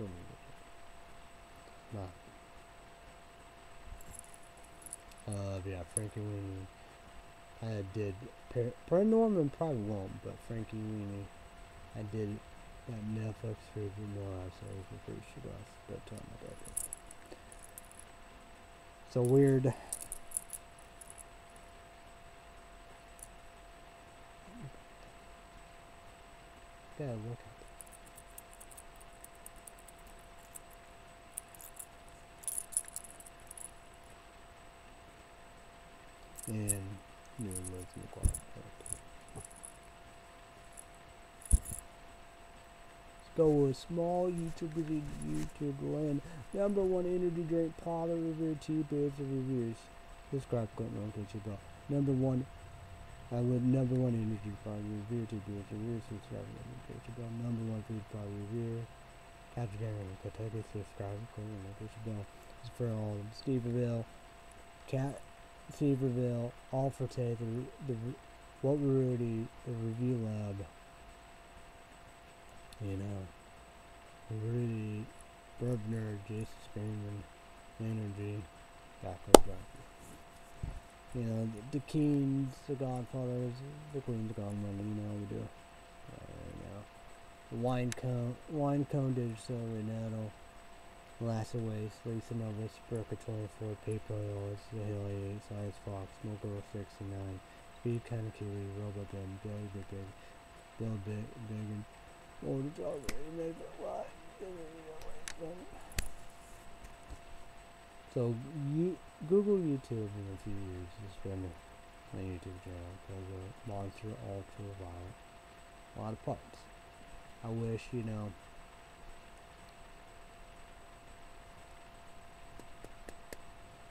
but, yeah. Still need Nah. Uh, yeah, Frankenweenie. I did Paranorman probably won't, but Frankenweenie, I did that Netflix review. No, I was pretty sure that's that time I did. So weird. Gotta look at And New emerging quality. Go with small YouTube YouTube land. Number one energy drink review, two bits of reviews. Subscribe, comment on YouTube. Number one I would number one energy product review to do a review, subscribe to the page about number one food review. Capture Gaming and Kentucky, subscribe, click the notification bell. It's for all of them. Steverville, Cat, Steverville, all for today. The, the what Rudy, the review lab. You know, Rudy, Burbner, Jason Screaming, Energy, Backwards Rock you know, the, the kings, the godfathers, the queens, the godmother, you know how we do. Uh, you know, the wine cone, wine cone, digital, Renato, Lassa Waste, Lisa Novus, Broker 24, Paper Oils, The Hill 88, Science Fox, Smoker 69, Speed Kind of Kiwi, Robogun, Billy Big Big, Bill Big Big, Oh, the dog, it right. So you Google YouTube in a few years is been my YouTube channel because of Monster Ultra Violet. A lot of parts. I wish you know.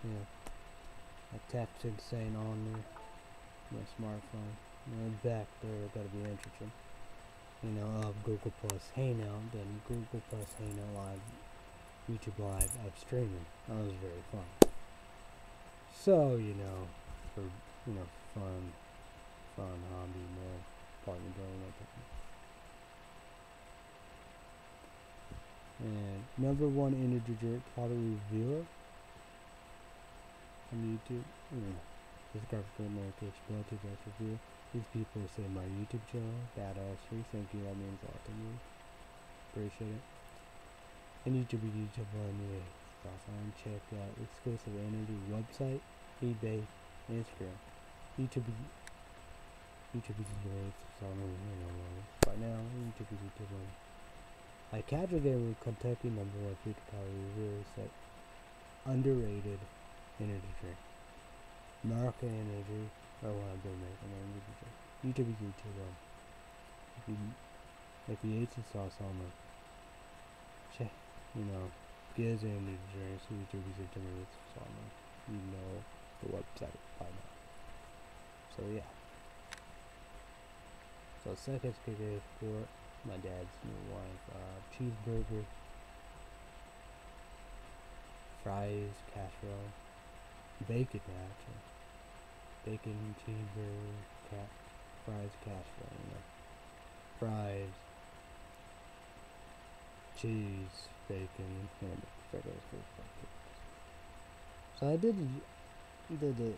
Yeah, a text insane on my smartphone. Know, back there, gotta be interesting. You know, of Google Plus Hangout, then Google Plus Hangout Live YouTube Live of streaming. That was very fun. So, you know, for, you know, fun, fun hobby, more partner building, that And number one drink product reviewer on YouTube. Yeah. Subscribe for notification bell to best review. These people say my YouTube channel, badass free. Thank you, that means a lot to me. Appreciate it. And YouTube YouTube anyway. Awesome. Check out exclusive energy website, eBay, Instagram. YouTube YouTube is great. So I don't know. Right now, YouTube is YouTube only. I casual game with Kentucky number one food calorie review set underrated energy drink. American energy. Energy drink. YouTube is YouTube only. If you if you ate some sauce on it, check you know, gives and engineers who to visit generates Sana. You know the website by now. So yeah. So second ticket for my dad's new wife, uh, cheeseburger, fries, casserole, bacon actually, bacon, cheeseburger, cat, fries, casserole, you know, fries, cheese, bacon, federal So I did the the,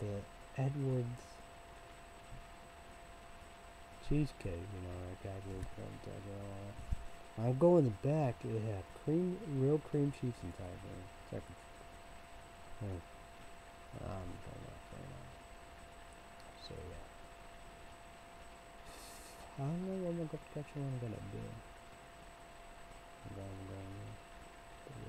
the Edwards cheesecake, you know, like Edwards I'll go in the back. It had cream, real cream cheese inside there. Second. Hmm. I'm going up right now. So yeah. I don't know what I'm gonna catch what I'm gonna do. I'm going, I'm going, I'm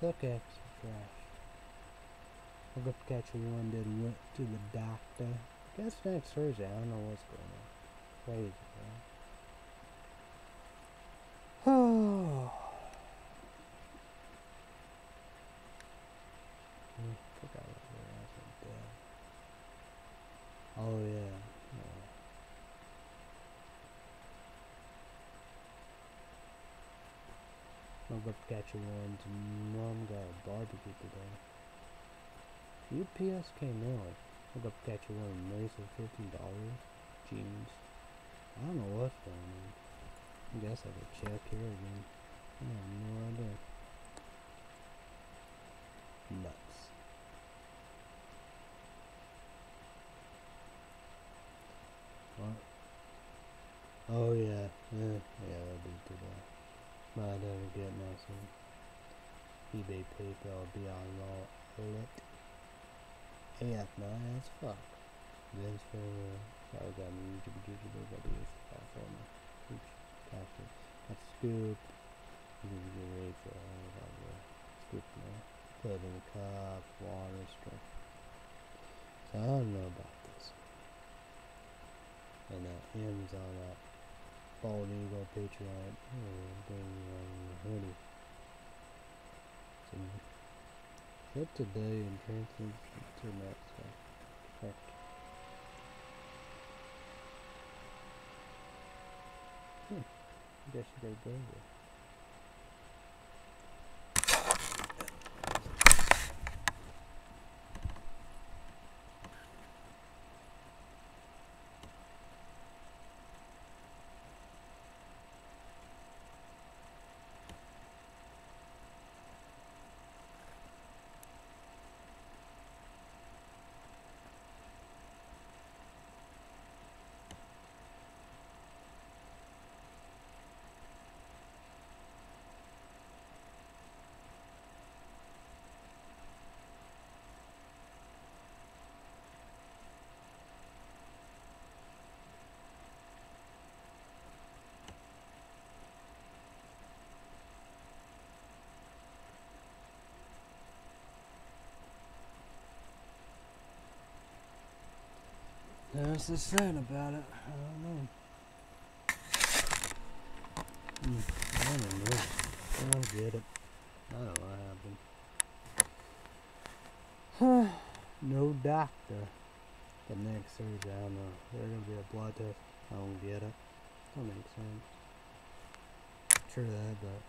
going. Extra trash. I got to catch one that went to the doctor. I guess next Thursday. I don't know what's going on. Crazy, man. Oh. forgot what Oh yeah. I'm gonna. Mom got a barbecue today. UPS came early. I'm gonna catch one nice for fifteen dollars. Jeans. I don't know what's going on. I guess I could check here again. I have no idea. Nuts. What? Oh yeah, yeah, yeah, that'll be today. But might ever get nothing. eBay, PayPal, Beyond all Lit. AF9 as fuck. Vince Ferrer. Sorry, got me YouTube, YouTube, everybody is awful. Oops, pastor. That's scoop. You need to get ready for a hell of a scoop, man. Put in the cup, water, stuff. So I don't know about this. And that Amazon app bald eagle patriot thing the hoodie. So set today and translate to next one. Correct. Hmm. I guess you gotta go there. That's the saying about it. I don't know. Mm, I don't know. I don't get it. I don't know what happened. (sighs) no doctor. The next surgery, I don't know. There's gonna be a blood test. I don't get it. Don't make sense. True that, but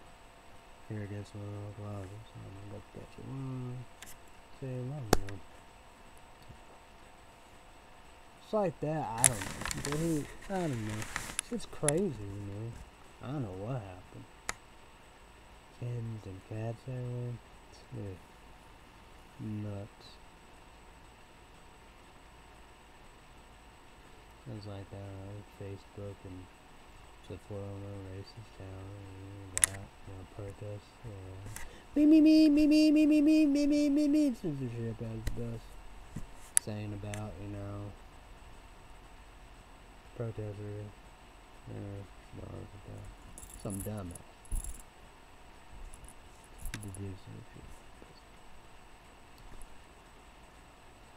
here against one of the closets. I'm gonna go catch it. Mm. See, I don't know. It's like that. I don't know. I don't know. It's crazy, you know. I don't know what happened. Kittens and cats everywhere. It's nuts. Things like that on Facebook and on a racist channel and that, you know, protests. Yeah. Me, me, me, me, me, me, me, me, me, me, me, me, censorship as best. Saying about, you know, protester, uh, some dumbass.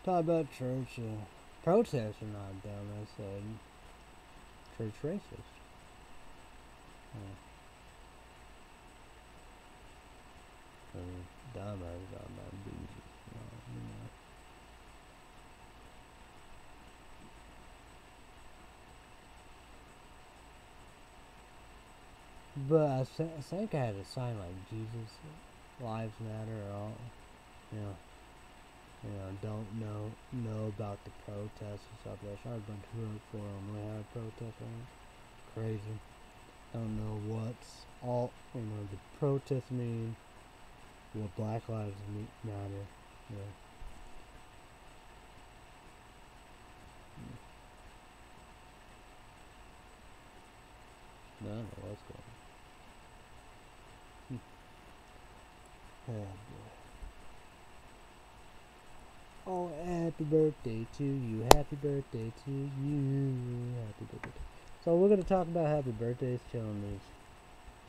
Talk about church. Uh, protests are not. I said church racist. Uh, dumb. I was talking about Jesus. You know. But I, th- I think I had a sign like Jesus lives matter or all, you know, you know, don't know know about the protests and stuff. That. I bunch of hood for them. We had protests on. Crazy. Don't know what's all, you know, the protests mean, what Black Lives Matter, you know. I don't know what's going on. Oh Oh, happy birthday to you. Happy birthday to you. Happy birthday. So we're gonna talk about happy birthdays, chilling these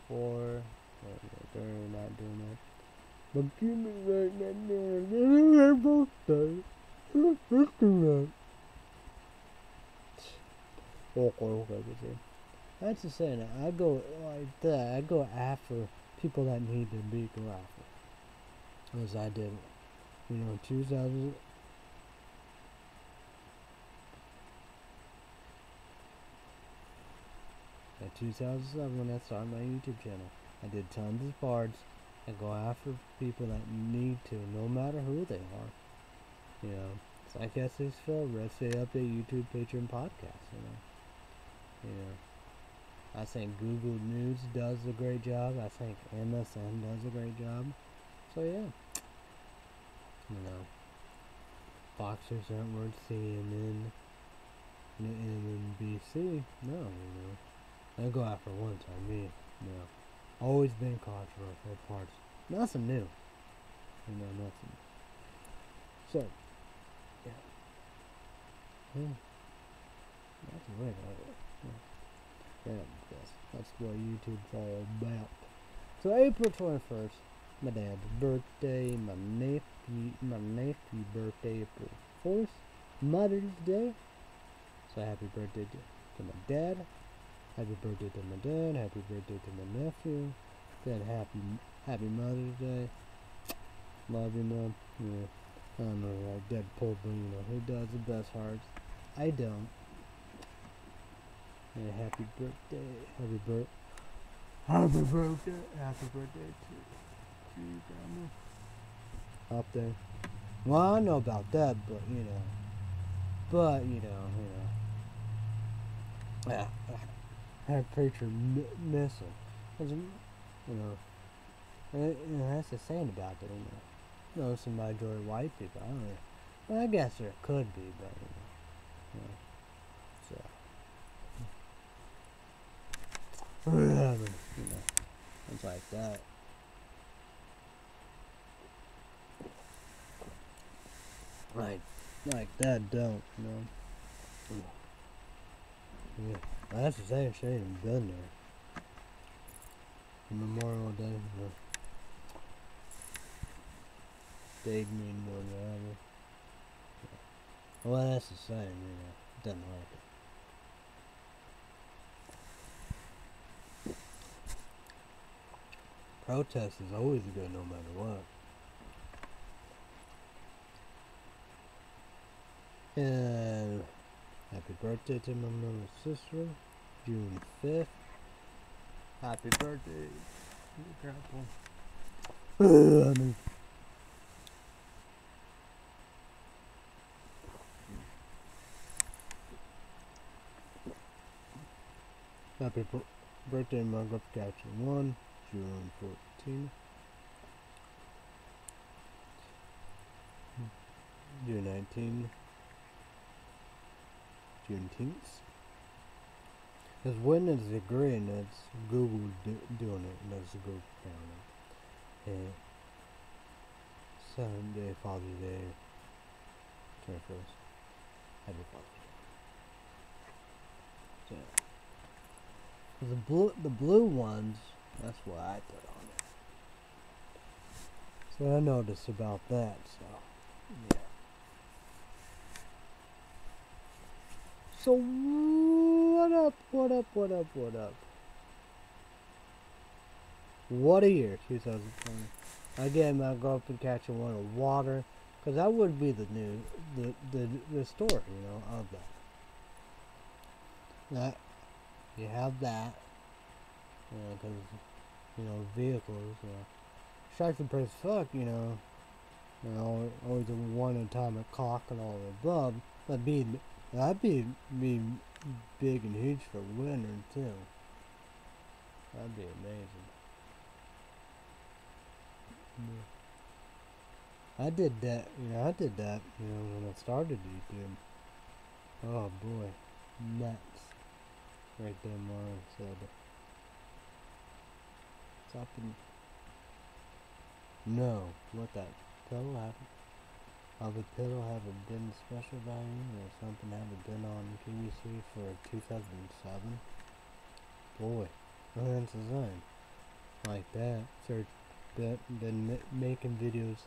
four. They're not doing that. But give me right now. Happy birthday. Happy birthday. Okay, okay, okay. That's the saying. I go like that. I go after people that need to be after as I did, you know, 2000. In 2007, when I started my YouTube channel, I did tons of parts and go after people that need to, no matter who they are. You know, it's like SS Phil, Red State Update, YouTube, Patreon, podcast. You know, you know. I think Google News does a great job. I think MSN does a great job. So yeah, you know, boxers aren't worth CNN, NBC. No, you know, they go out after one time. Me, no, always been controversial parts. Nothing new. You know, nothing. So, yeah. Hmm. That's weird. Yeah, that's, that's what YouTube's all about. So April 21st, my dad's birthday, my nephew, my nephew birthday April 4th, Mother's Day. So happy birthday to, my dad. Happy birthday to my dad. Happy birthday to my nephew. Then happy Happy Mother's Day. Love you, mom. Yeah. I don't know, like Deadpool, but you know, who does the best hearts? I don't. Yeah, happy birthday. Happy birthday. Happy birthday. Happy birthday to, to Up there. Well, I know about that, but, you know. But, you know, you know. Yeah. I had preacher m- missing. Cause, you know, you know, that's the saying about it, you know. You know, some majority white people. I don't know. Well, I guess there could be, but, you know. You know so. Whatever, (sighs) you know. It's like that. Like, like that don't, you know. Yeah, that's the same shit ain't been there. Memorial Day, know. Mean more than ever. Well, that's the same, you know. Doesn't like it. Protest is always good no matter what. And happy birthday to my little sister, June 5th. Happy birthday, Grandpa. I mean, Happy birthday, Margaret Catching 1, June 14. June 19. Juneteenth. Because when it's agreeing, it's Google do, doing it, that's Google counting. And eh, Sunday, Father's Day, 21st. Happy Father's Day. So, the blue, the blue ones, that's what I put on it. So I noticed about that, so, yeah. So, what up, what up, what up, what up? What a year, 2020. Again, my girlfriend catching one of water, because that would be the new, the, the, the story, you know, of that. That you have that, you know, because, you know, vehicles, you know, strikes the price fuck, you know, you know, always a one atomic clock and all the above, but be, that'd be, be big and huge for winter too. That'd be amazing. Yeah. I did that, you know, I did that, you know, when I started YouTube. Oh boy, nuts. Right there, Mara said. Something. No, what that Of the pill haven't been special value or something haven't been on QVC for 2007. Boy, that's same. Like that. Search that been making videos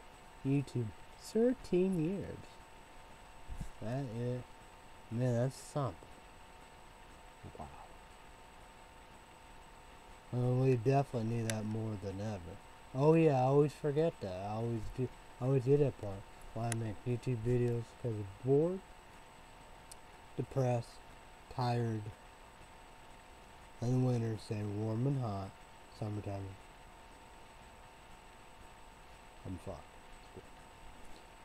YouTube 13 years. That is man, that's something. Wow. Well, we definitely need that more than ever. Oh yeah, I always forget that. I always do. I always do that part. Why I make YouTube videos because I'm bored, depressed, tired. and the winter, say warm and hot. Summertime, I'm fucked.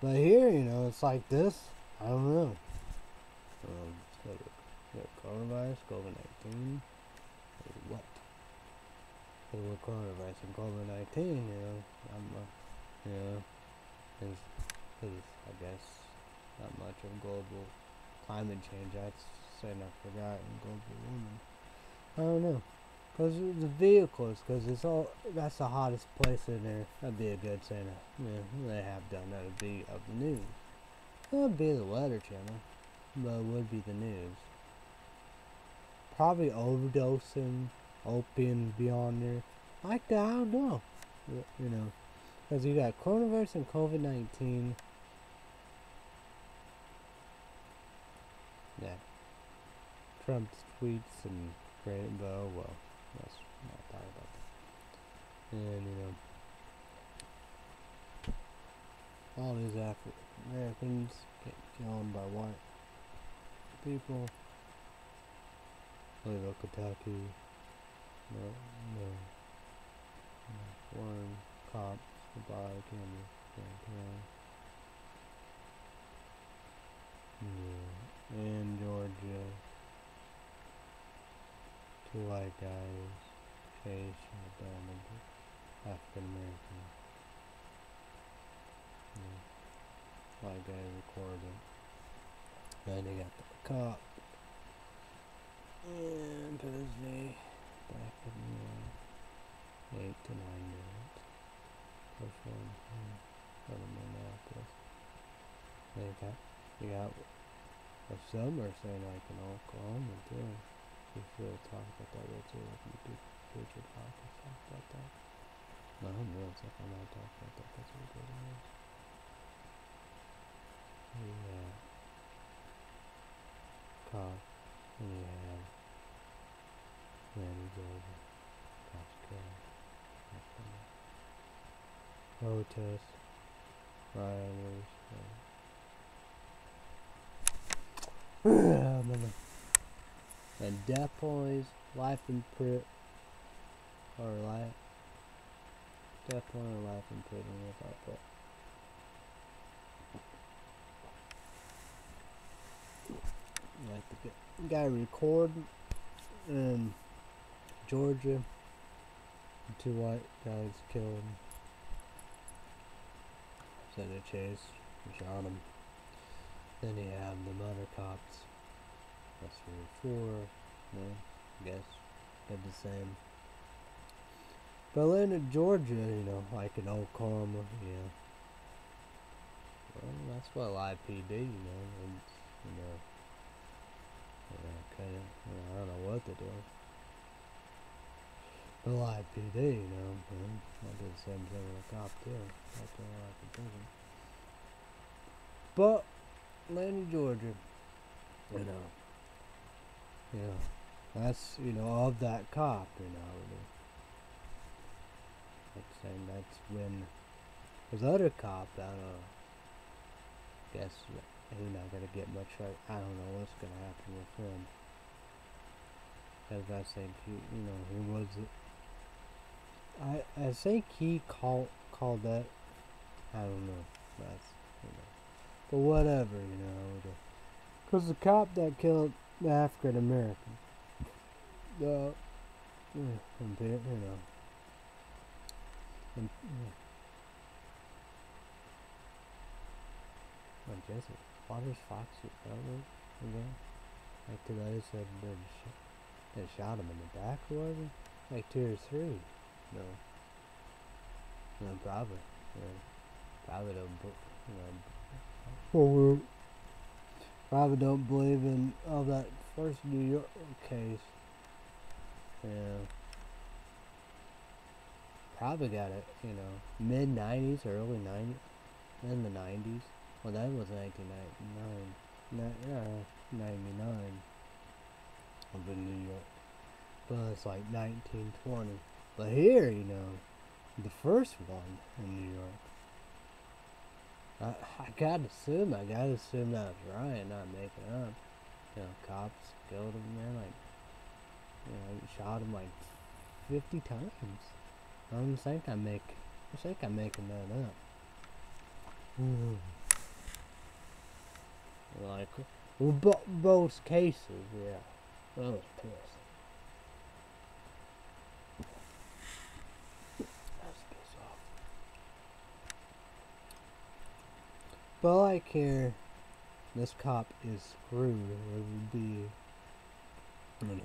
But here, you know, it's like this. I don't know. Um, so, yeah, coronavirus, COVID 19, what? Because with coronavirus and COVID 19, you know, I'm, uh, you know, is, is, I guess, not much of global climate change. That's saying I forgot, and global warming. I don't know. Because the vehicles, because it's all, that's the hottest place in there. That'd be a good saying. Yeah, they have done that. would be of the news. That'd be the Weather Channel. but it would be the news. Probably overdosing, opium beyond there. Like that, I don't know. You know, because you got coronavirus and COVID 19. Yeah. Trump's tweets and but oh well. Let's not talk about that. And, you know, all these African Americans get killed by white people. Louisville, Kentucky. No, no. no. One cops, goodbye, camera, camera. Yeah. In Georgia. Two white guys chase down an African American. Yeah. White guy recorded. Then they got the cop. And knee back in the eight to nine minutes. First one hmm, from Minneapolis. They got, they got a summer saying like in Oklahoma too. We should talk about that real too, like you do future podcast talk about that. No, I'm real stuff I'm not talking about that, that's what it is. Yeah. You have Randy Georgia. Cops Kelly. Protests. Rioters. Uh, (sighs) and death penalties, life in prison, or life, death penalty or life in prison without that. Like the guy recording in Georgia, two white guys killed. Sent a chase, shot him. Then you have the mother cops that's really four. No, I guess did the same. But Atlanta, Georgia, you know, like in Oklahoma, yeah. Well, that's what live PD, you know, and, you know, yeah, kind of, you know, I don't know what to do. The live PD, you know, and I did the same thing with a cop too. That's all I can think of. But Atlanta, Georgia, you know. Yeah. That's, you know, of that cop, you know. That's saying that's when there's other cop, I don't know. Guess he's not gonna get much right. I don't know what's gonna happen with him. Cause I think he, you know, he was. I I think he called called that. I don't know. That's you know, but whatever, you know. Cause the cop that killed the African American. The yeah, you know. And, yeah. Is it? Waters Fox Railroad again? Like today said they, sh they shot him in the back or whatever? Like two or three. No. No, probably. Yeah. Probably don't, you know. Well, Probably don't believe in all that first New York case. Yeah. Probably got it, you know, mid 90s, early 90s, in the 90s. Well, that was 1999. No, yeah, 99 of in New York. But it's like 1920. But here, you know, the first one in New York I, I gotta assume, I gotta assume that was right, not making up. You know, cops killed him, man, like, you know, shot him like 50 times. I don't think I make, I think I'm making that up. (sighs) Like, well, bo both cases, yeah. I was pissed. But I care. This cop is screwed. It would be, you know,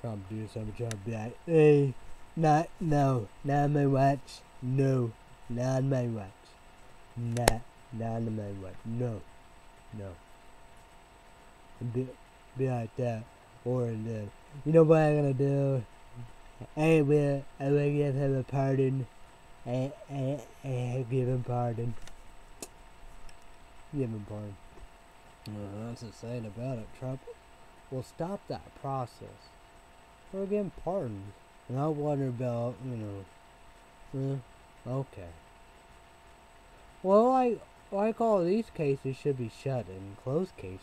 Trump do some job. Like, hey, not no, not my watch. No, not my watch. Not, not my watch. No, no. be, be like that. Or then, you know what I'm gonna do? I will, I will give him a pardon. I, I, I give him pardon. Him pardon. Uh, that's the saying about it. Trump will stop that process. We're getting pardoned. And I wonder about, you know, eh, okay. Well, like, like all these cases should be shut in closed cases.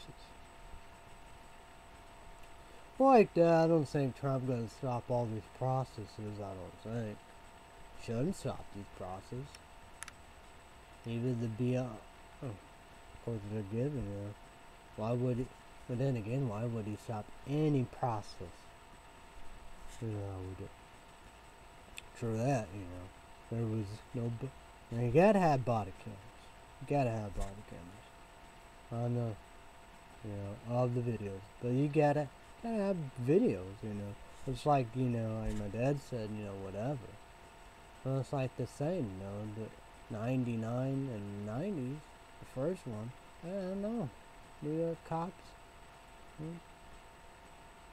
Like that, I don't think Trump gonna stop all these processes. I don't think shouldn't stop these processes. Even the BI, oh, they're giving you. Why would it? But then again, why would he stop any process? You know, would? True that, you know, there was no. Now you gotta have body cameras. You gotta have body cameras on the, you know, of the videos. But you gotta gotta have videos, you know. It's like, you know, like my dad said, you know, whatever. Well, it's like the same, you know, the 99 and 90s, the first one. I don't know. New York cops, hmm,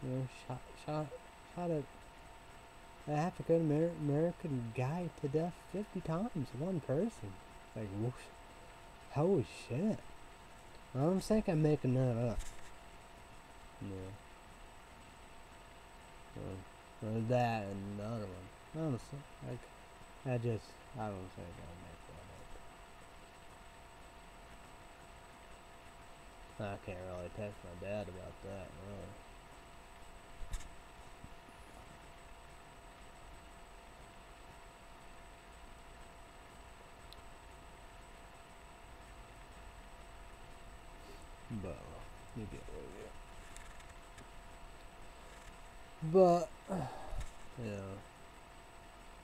you know, shot, shot, shot a, African Amer American guy to death 50 times, one person. Like, whoosh. Holy shit. I don't think I'm making that up. Or, or that and the other one. Honestly, like, I just, I don't think I'll make that up. I can't really text my dad about that, really. But, you get what you But, (sighs) yeah.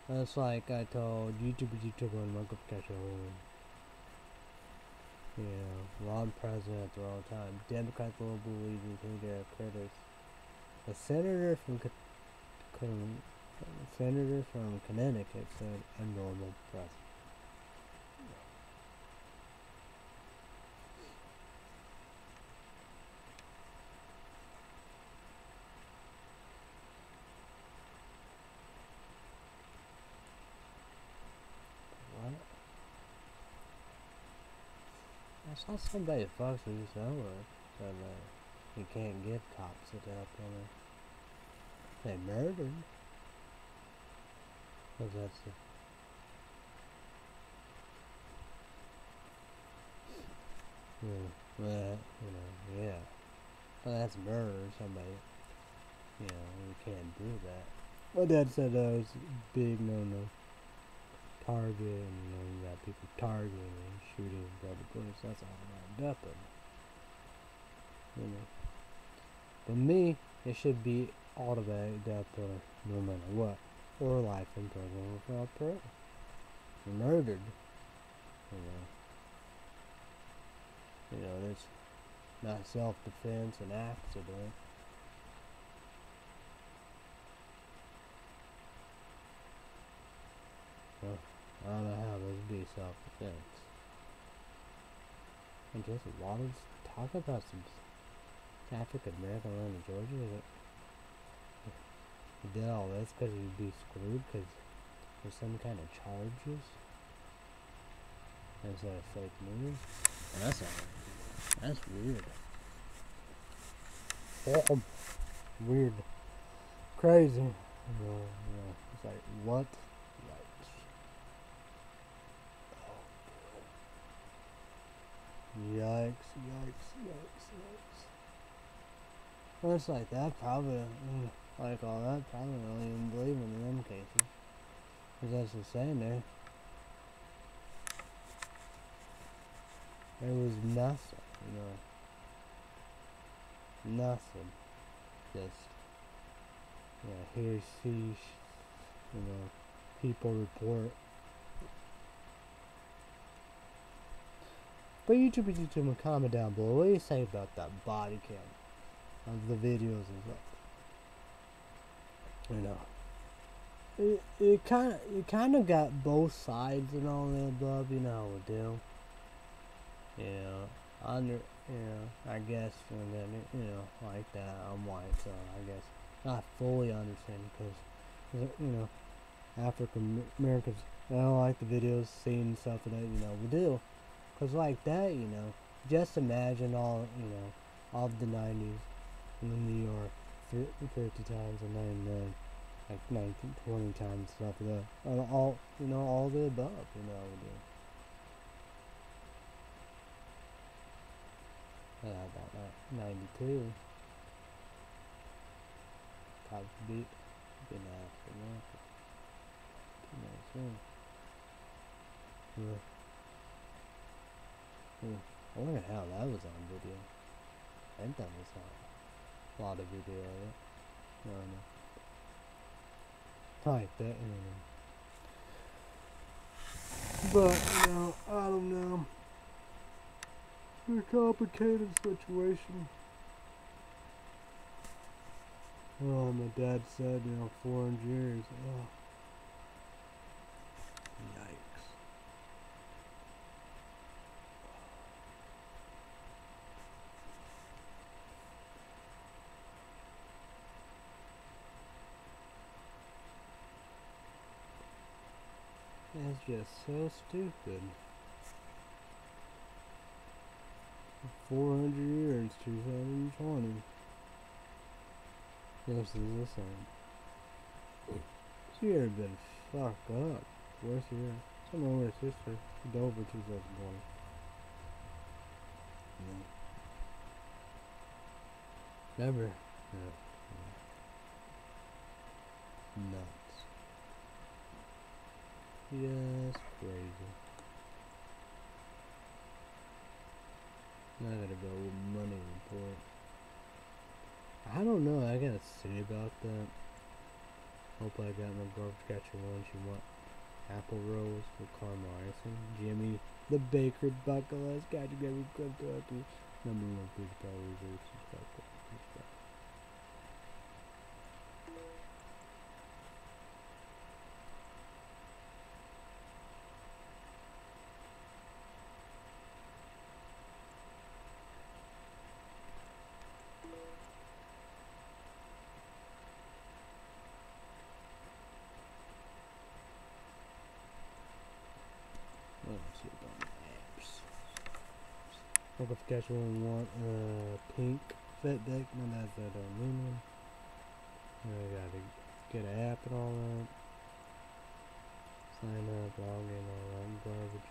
That's like I told YouTubers, YouTuber, and Michael Yeah, wrong presidents all the time. Democrats will believe who their critics. A senator from Con- Con- senator from Connecticut said a normal president. What? I saw somebody Fox News Network said oh, that uh, you can't give cops a death penalty. They murdered. Cause that's the yeah, well, you know, yeah. Well, that's murder. Somebody, you know, you can't do that. My dad said that was big no-no. Target, and you know, you got people targeting and shooting rubber bullets. That's all about weapon. You know. But me, it should be automatic death penalty, no matter what, or life in prison without parole. Murdered. You know. You know, it's not self-defense, an accident. Well, I don't know how this be self-defense. And just wanted to talk about some African American land in Georgia. That he did all this because he'd be screwed because there's some kind of charges. Instead of fake news. And that's not that's weird. Oh, weird. Crazy. You know, you know, it's like, what? Yikes. Yikes, yikes, yikes, yikes. It's like that, probably, mm, like all that, probably don't even believe in them cases. Because that's the same there. There was nothing, you know. Nothing. Just, yeah, here, see, you know, people report. But YouTube, YouTube, comment down below. What do you say about that body cam of the videos and stuff? You know, it it kind of it kind of got both sides and all that above. You know how we do. Yeah, under, you know, I guess, and then, you know, like that. I'm white, so I guess not fully understand because, you know, African Americans, I don't like the videos, seeing stuff that, you know, we do. Because like that, you know, just imagine all, you know, all of the 90s in New York, 50 times and 99, like 19, 20 times stuff that. All, uh, all, you know, all the above, you know, we do. Yeah, about 92. Cop beat, been after America. Too nice, yeah. Hmm. I wonder how that was on video. I think that was on a lot of video of it. I don't know. Type that in. But, you know, I don't know. It's a complicated situation. Oh, my dad said, you know, 400 years. Oh. Yikes. That's just so stupid. 400 years, 2020. This is the same. She had been fucked up. Where's she at? Somewhere with her sister. Dover 2020. Yeah. Never. Yeah. yeah. Just crazy. Now I gotta go with money report. I don't know, I gotta see about that. Hope I got my garbage catcher one. She want apple rolls with caramel icing. Jimmy the baker buckle has got to get me Kentucky. Number one fish power Look if Saskatchewan want a uh, pink vet deck, no that's that aluminum. I gotta get an app and all that. Sign up, log in, all that garbage.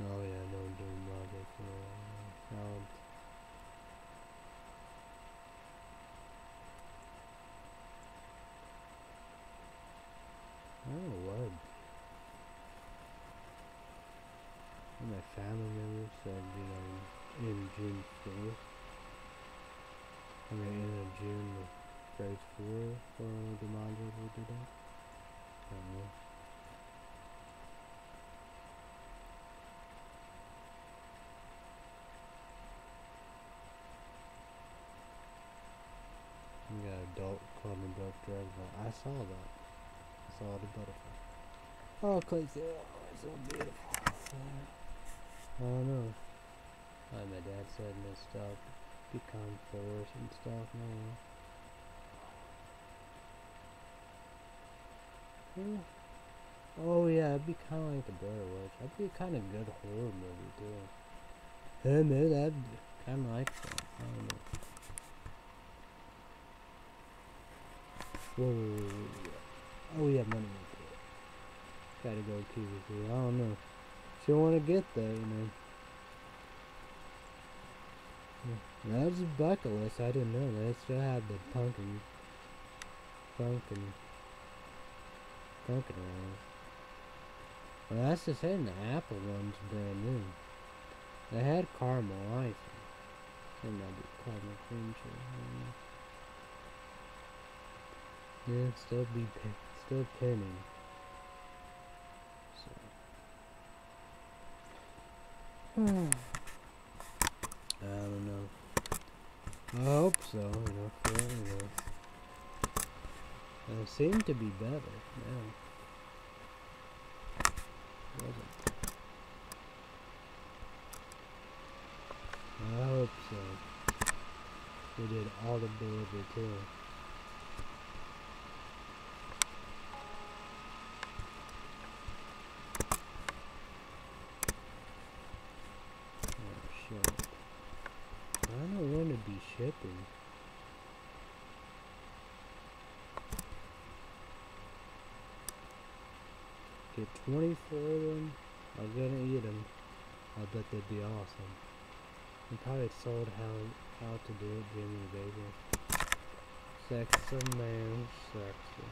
Oh yeah, no doing projects and all that. Oh, what? My family members said, you know, in June 4th. I mean, in June the phase 4 for the module will do that. I don't know. You got adult called me buck drugs. I saw that saw the butterfly. Oh, crazy. Oh, it's so beautiful. I don't know. Like my dad said this stuff, become forest and stuff. No. Yeah. Oh yeah, it'd be kind of like the Blair Witch. That'd be a kind of good horror movie too. Hey man, that'd kind of like that. I don't know. Whoa, whoa, whoa, whoa. Oh, yeah, have money Gotta go QVC. I don't know. Still want to get there, you know. That was a list. I didn't know that. still had the pumpkin. Pumpkin. Pumpkin ones. Well, that's just saying the apple one's brand new. They had caramel icing. It might be caramel cream cheese. Yeah, still be still pinning. So. I don't know. I hope so, you know. It seemed to be better now. I hope so. We did all the delivery too. Oh shit. I don't want to be shipping. Get 24 of them. I'm gonna eat them. I bet they'd be awesome. We probably sold how how to do it, Jimmy baby. Sexy man, sexy.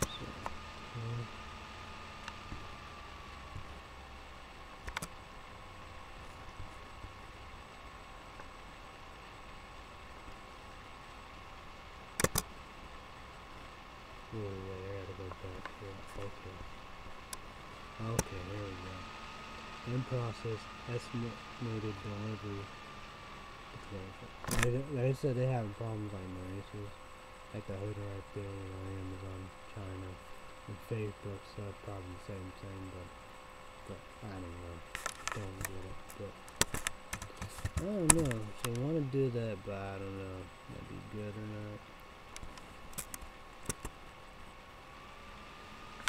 So, mm. Wait, wait, I gotta go back here. Okay. Okay, there we go. In process, estimated delivery. They, said they having problems like Mauritius, like the hood right there on Amazon China, and Facebook stuff probably the same thing, but, but I don't know, don't get it, but I don't know. They want to do that, but I don't know, that'd be good or not.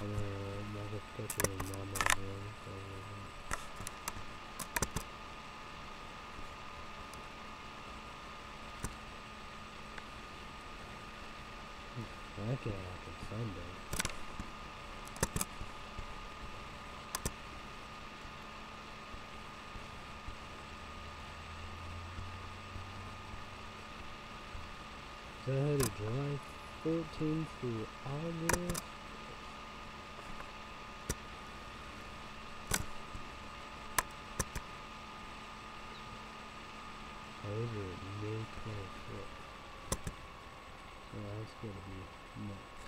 I'm gonna with mama again. so, uh, That can't happen Sunday. So I July 14th through August. over May 25th. So that's gonna be nuts.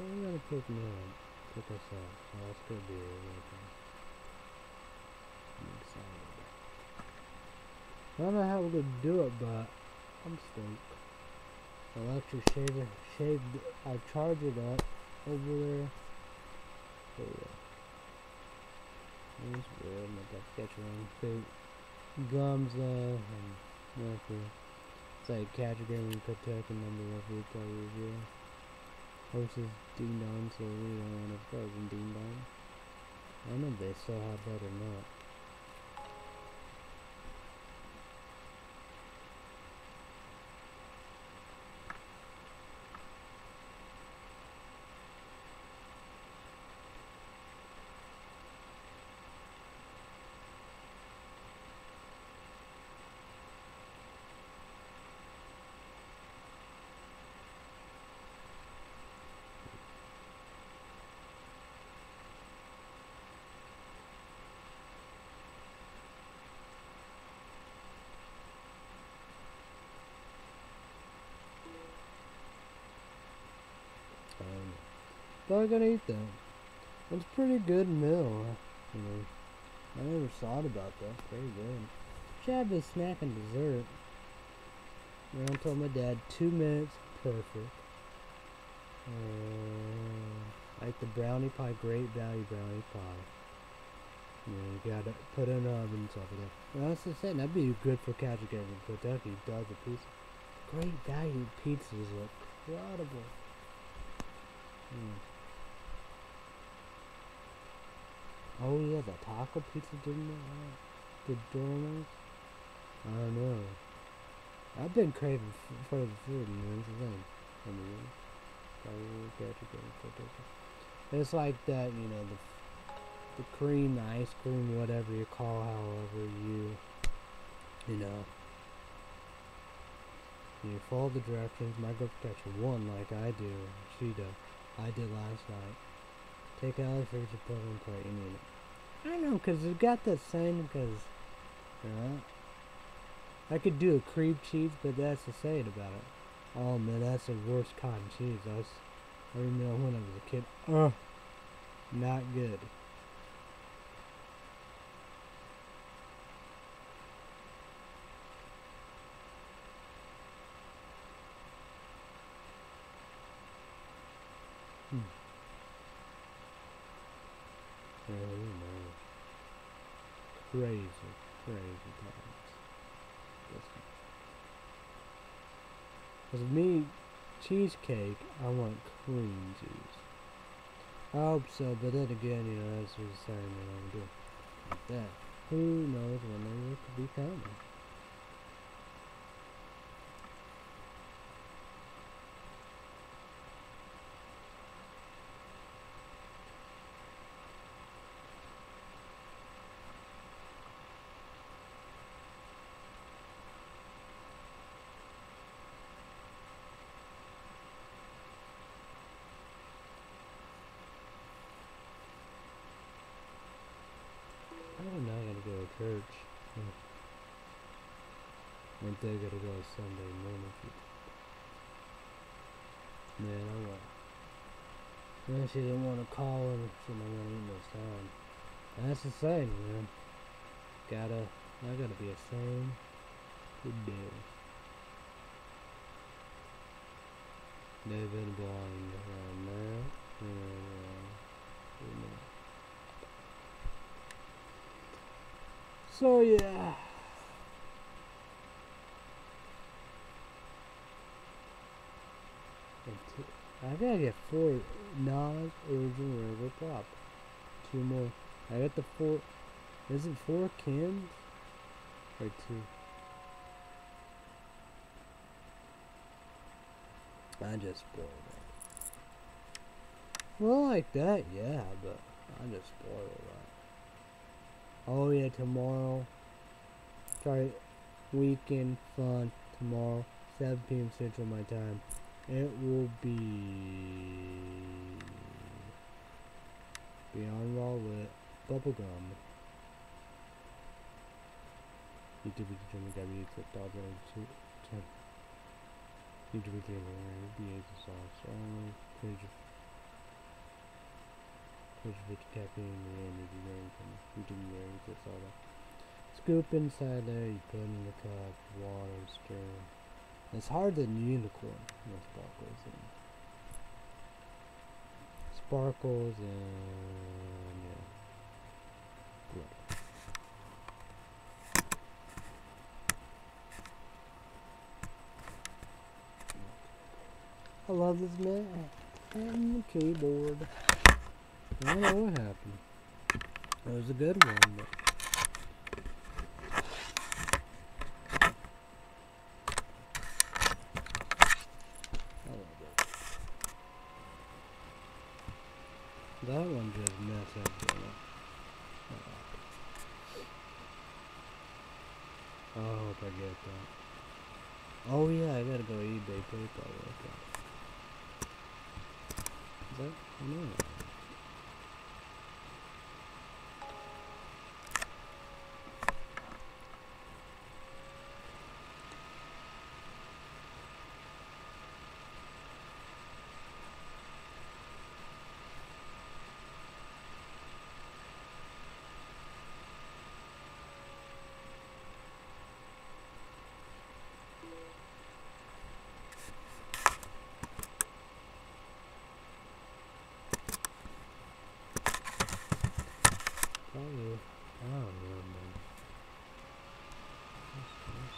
Don't gotta pick me up. Pick us up. So gonna be really good. I'm excited. I don't know how we're gonna do it, but I'm stoked. Electric shaver, shaved. I charge it up over there. So yeah. It's weird. I'm about to catch one. Big gums, uh, and nothing. It's like protect a number of replay review. Is Ding Dong, so we don't want to frozen Ding Dong. I don't know if they still have that or not. Um, but I'm gonna eat that. It's a pretty good meal. You know, I never thought about that. Pretty good. Should have a snack and dessert. Know, I told my dad two minutes, perfect. Uh, ate the brownie pie, great value brownie pie. Know, you gotta put in the oven and stuff like that. The same. That'd be good for Catch Game in Kentucky. Does a pizza. Great value pizzas look incredible. Hmm. Oh yeah, the taco pizza didn't have the Domino's? I don't know. I've been craving for the food, man. It's the thing. I mean. It's like that, you know, the the cream, the ice cream, whatever you call, however you, you know. You follow the directions, My girl microprotection one like I do, she does. I did last night. Take out the fridge and put it in it. I know, because it got that saying, because, you know, I could do a cream cheese, but that's the saying about it. Oh man, that's the worst cotton cheese. I was, I remember when I was a kid. Ugh, not good. Hmm. No. Crazy, crazy times. Because me, cheesecake, I want cream cheese. I hope so, but then again, you know, that's what saying that I'm doing. Like that. Who knows when they could be coming? I don't know, I gotta go to church. Hmm. One day I gotta go Sunday morning. Man, I want. Man, she didn't want to call and she didn't want to eat this time. That's the same, man. Gotta, I gotta be a same good deal. They've been blind around. And. So yeah. And t- I gotta get four Nas, Urgent, Regular Pop. Two more. I got the four. Is it four cans? Or two? I just spoiled it. Well, like that, yeah, but I just spoiled that. Oh yeah, tomorrow. Sorry, weekend fun tomorrow, 7 p.m. Central my time. It will be Beyond with Bubblegum. YouTube is Jimmy W. Click dog two ten. YouTube is Jimmy B. A. Sauce. Only page of page caffeine and energy drink and YouTube drinks. That's all that. Scoop inside there. You put in the cup, water, stir. It's hard than unicorn. No sparkles and sparkles and yeah. Glitter. I love this man and the keyboard. I don't know what happened. It was a good one, but I love it. That one just messed everything up. Uh, I hope I get that. Oh yeah, I gotta go eBay PayPal with that. Is that? No. Probably. I don't know, man. What's this?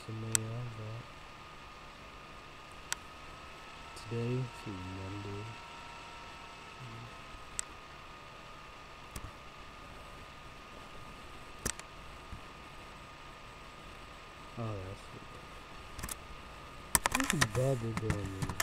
Sesame on that. Today is Monday. Oh, that's bubble gum is this thing?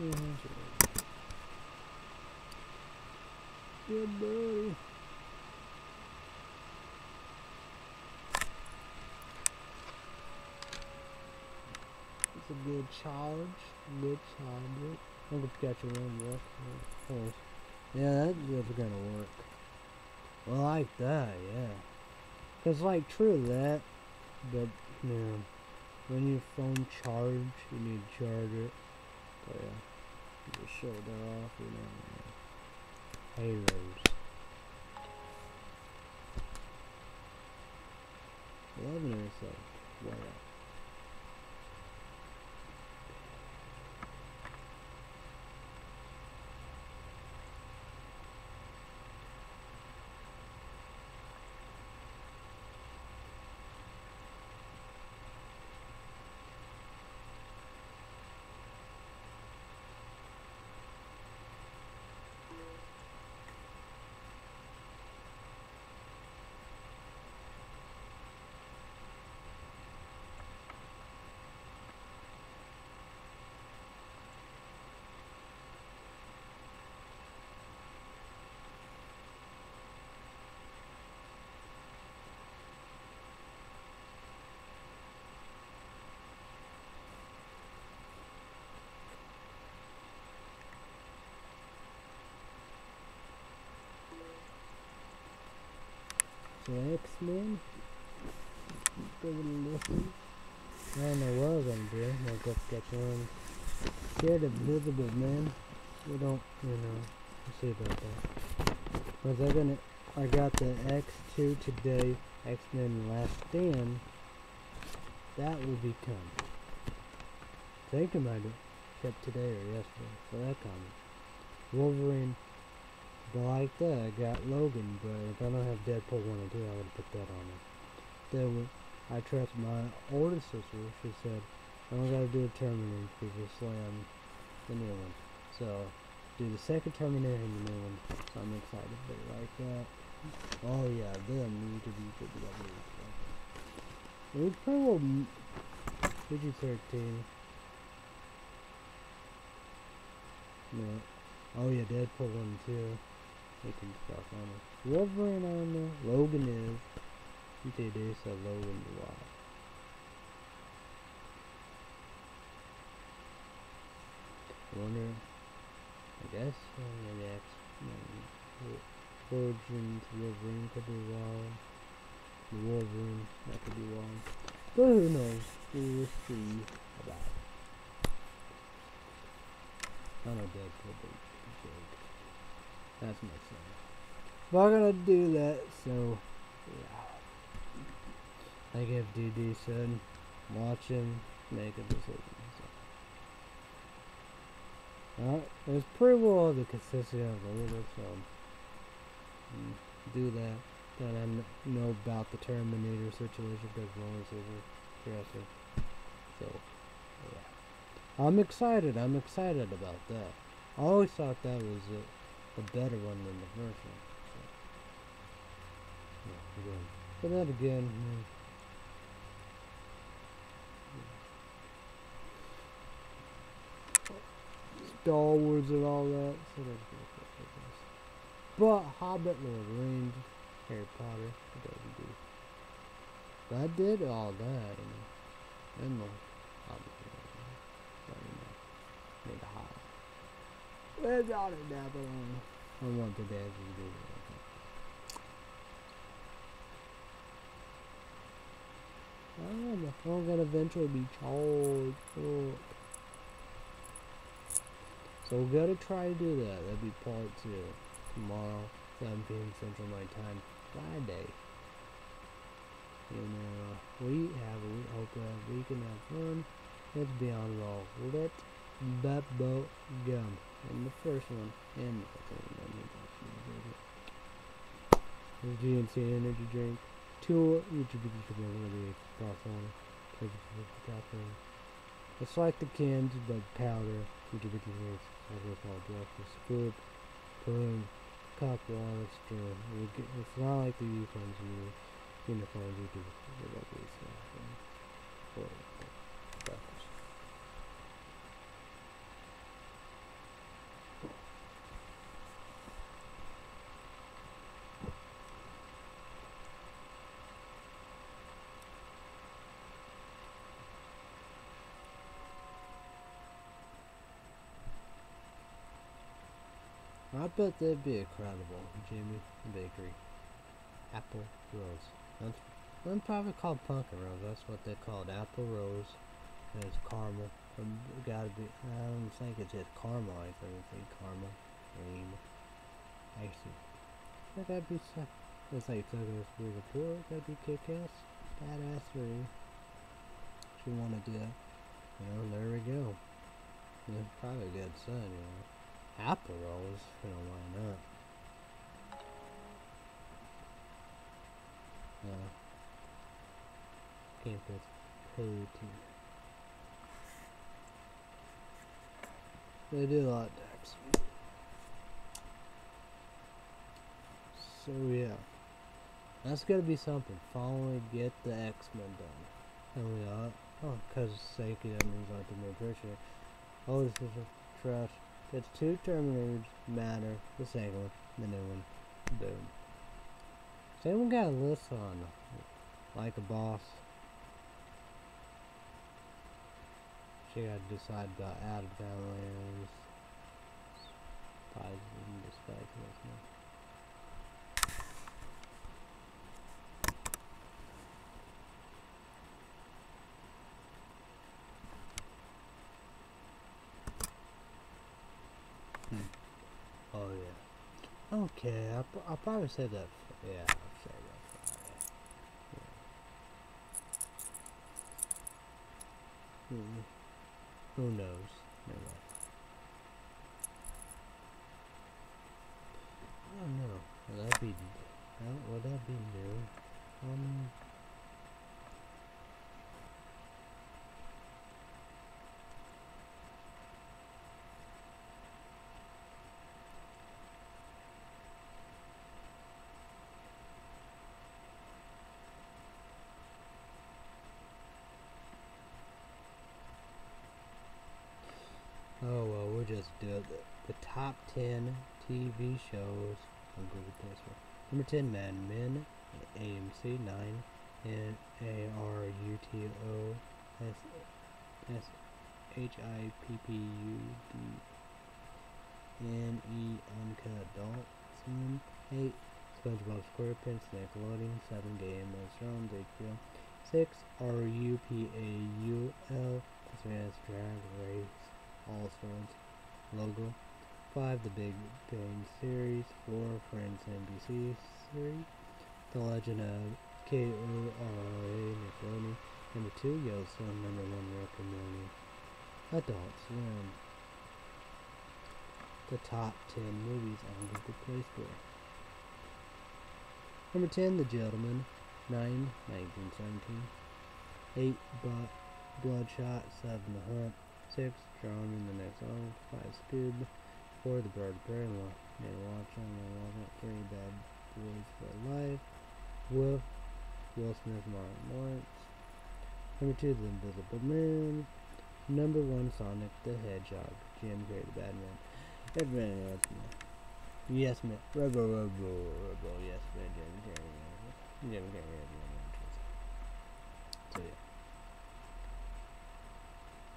Yeah, buddy. It's a good charge. Good charge. I think it's got your own work. Of course. Yeah, that's that's gonna work. Well, like that, yeah. Cause like true that, but you know, when your phone charge, you need to charge it. Oh yeah, just shut that off, you know. Halos. Eleven or so. What? So X-Men. I don't know what I was gonna do. I guess get one. Scared little bit, man. We don't, you know. See about that. Was I gonna? I got the X2 today. X-Men Last Stand. That will be coming. Think about it. Except today or yesterday. So that coming. Wolverine but like that, I got Logan, but if I don't have Deadpool 1 and 2, I would put that on it. Then I trust my older sister, she said, I don't gotta do a Terminator previously on the new one. So, do the second Terminator and the new one. So I'm excited it like that. Oh yeah, them need to be good to. It was pretty well PG-13. No. Oh yeah, Deadpool 1 and 2 making stuff on it. Wolverine there. Logan is. This a Logan to watch. Wonder. I guess uh, maybe X. Origins Wolverine could be wrong. The Wolverine that could be wrong. But who knows? We'll see about it. I know Deadpool, but that's my son. I'm gonna do that, so yeah. Like if DD said, watch him, make a decision. So. Alright, it's pretty well the consistency of the leader, so mm, do that. Then I know about the Terminator situation because Lawrence is dresser. So, yeah. I'm excited. I'm excited about that. I always thought that was it a better one than the first one. So, yeah, again. But again, hmm. Star Wars and all that. So that's. But Hobbit, Lord of the Rings, Harry Potter, it doesn't do. But I did all that and and the Hobbit. But, you know, made a Hobbit. Without a doubt, I want the dad to do that. Oh, my phone gonna eventually be charged. So we gotta try to do that. That'd be part two. Tomorrow, 7 p.m. Central Night Time, Friday. You uh, know, we have, we hope that we can have fun. Let's be on roll. Let boat gum and the first one and the second one. The GNC energy drink. Two YouTube videos will be cross on It's like the cans but powder. YouTube videos called breakfast. Scoop, spoon, cup, water, straw. It's not like the uniforms you uniforms you do. For breakfast. I bet that'd be incredible. Jimmy Bakery. Apple Rose. That's, that's probably called pumpkin rose. That's what they called apple rose. And it's caramel. Um, gotta be. I don't think it's just caramel. I think caramel, cream, icy. That gotta be so. It's like talking through the poor. That'd be kick-ass, badassery. If you want to do that, you know, there we go. Yeah, probably a good son, you know. Apple rolls, you know, why not? Uh, campus protein. They do a lot decks. So yeah. That's gonna be something. Finally get the X-Men done. And we are. Oh, because Seiki, that means I can make richer. Oh, this is a trash. Gets two Terminators, matter, the second one, the new one. Boom. Has anyone got a list on like a boss? She gotta decide about out of town lands. Probably didn't display this one. Oh yeah. Okay, I'll, I'll probably say that. Yeah, I'll that. Yeah. Hmm. Who knows? Maybe. I don't know. Would that be? That, would that be new? Um. Oh well, we'll just do it. The, the top 10 TV shows on Google Play. Number 10, Mad Men, AMC 9, and A R U T O S S H I P P U D N E Uncut Adult Swim 8, SpongeBob SquarePants, Nickelodeon 7, Game of Thrones, HBO 6, R U P A U L, that's Drag Race all Stars logo. 5. The Big Bang Series. 4. Friends NBC series. The Legend of K-O-R-A Nickelodeon. Number 2. Yellowstone. Number 1. Rick and Morty. Adult Swim. The top 10 movies on Google Play Store. Number 10. The Gentleman. 9. 1917. 8. But Bloodshot. 7. The Hunt. 6. Drawn in the next song. 5. Scoob. 4. The Bird. 1. Made a watch on the Walnut. 3. Bad Boys for Life. Wolf. Will Smith. Martin Lawrence. Number 2. The Invisible Man. Number 1. Sonic the Hedgehog. Jim Carrey. The Batman. Everybody knows me. Yes, man. Robo, Robo, Robo. Yes, man. Jim Carrey. Jim Carrey. So, yeah.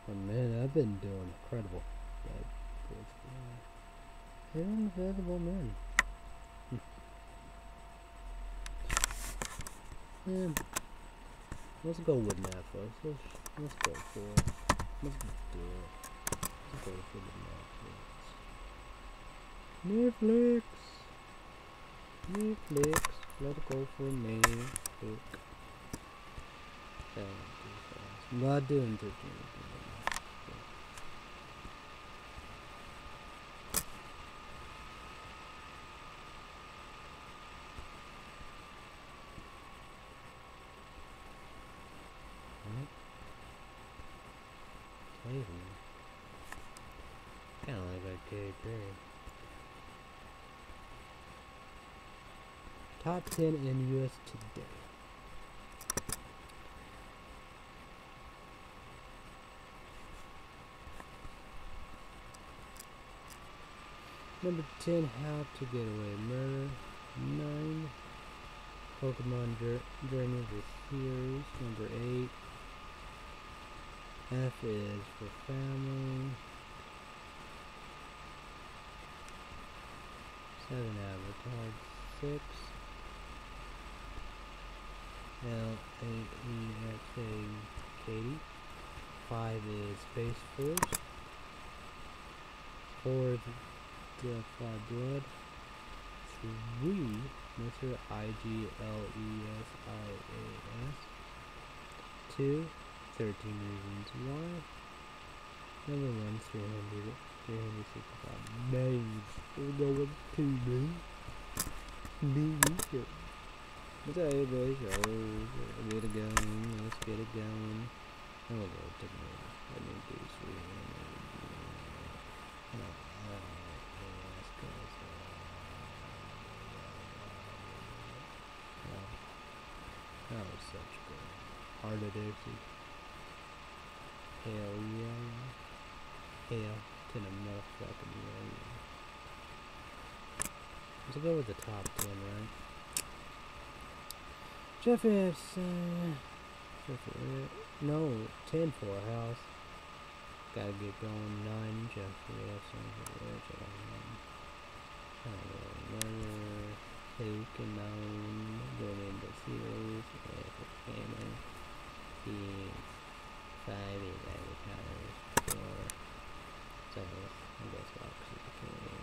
Oh man, I've been doing incredible. Bad boys for life. Invisible men. Hmm. Man, let's go with Netflix. Let's let's go for it. Let's do it. Let's go for the Netflix. Netflix. Netflix. Let's go for Netflix. Yeah, too fast. I'm not doing anything. top 10 in US today. Number 10, How to Get Away Murder. 9, Pokemon Journey of the Series. Number 8, F is for Family. 7 Avatar. 6, L-A-E-X-A, Katie. Five is Space Force. Four is Death by Blood. Three, Mr. I-G-L-E-S-I-A-S. Two, 13 Reasons Why. Number one, 300, 365 names. We're going to do. Do you everybody? So, let's get it going. Let's get it going. Oh, Lord, take me. Let me do sweet. Oh, oh, yes, uh, oh, that was such good. Hart of Dixie. Hell yeah. Hell to the motherfucking yeah. Let's go with the top 10, right? Jefferson. Jefferson. No, 10 for a house. Gotta get going. 9 Jefferson. Murder. Taking on. Going into series. Family. Being. 5 is avatars. 4. So, I guess Roxy King.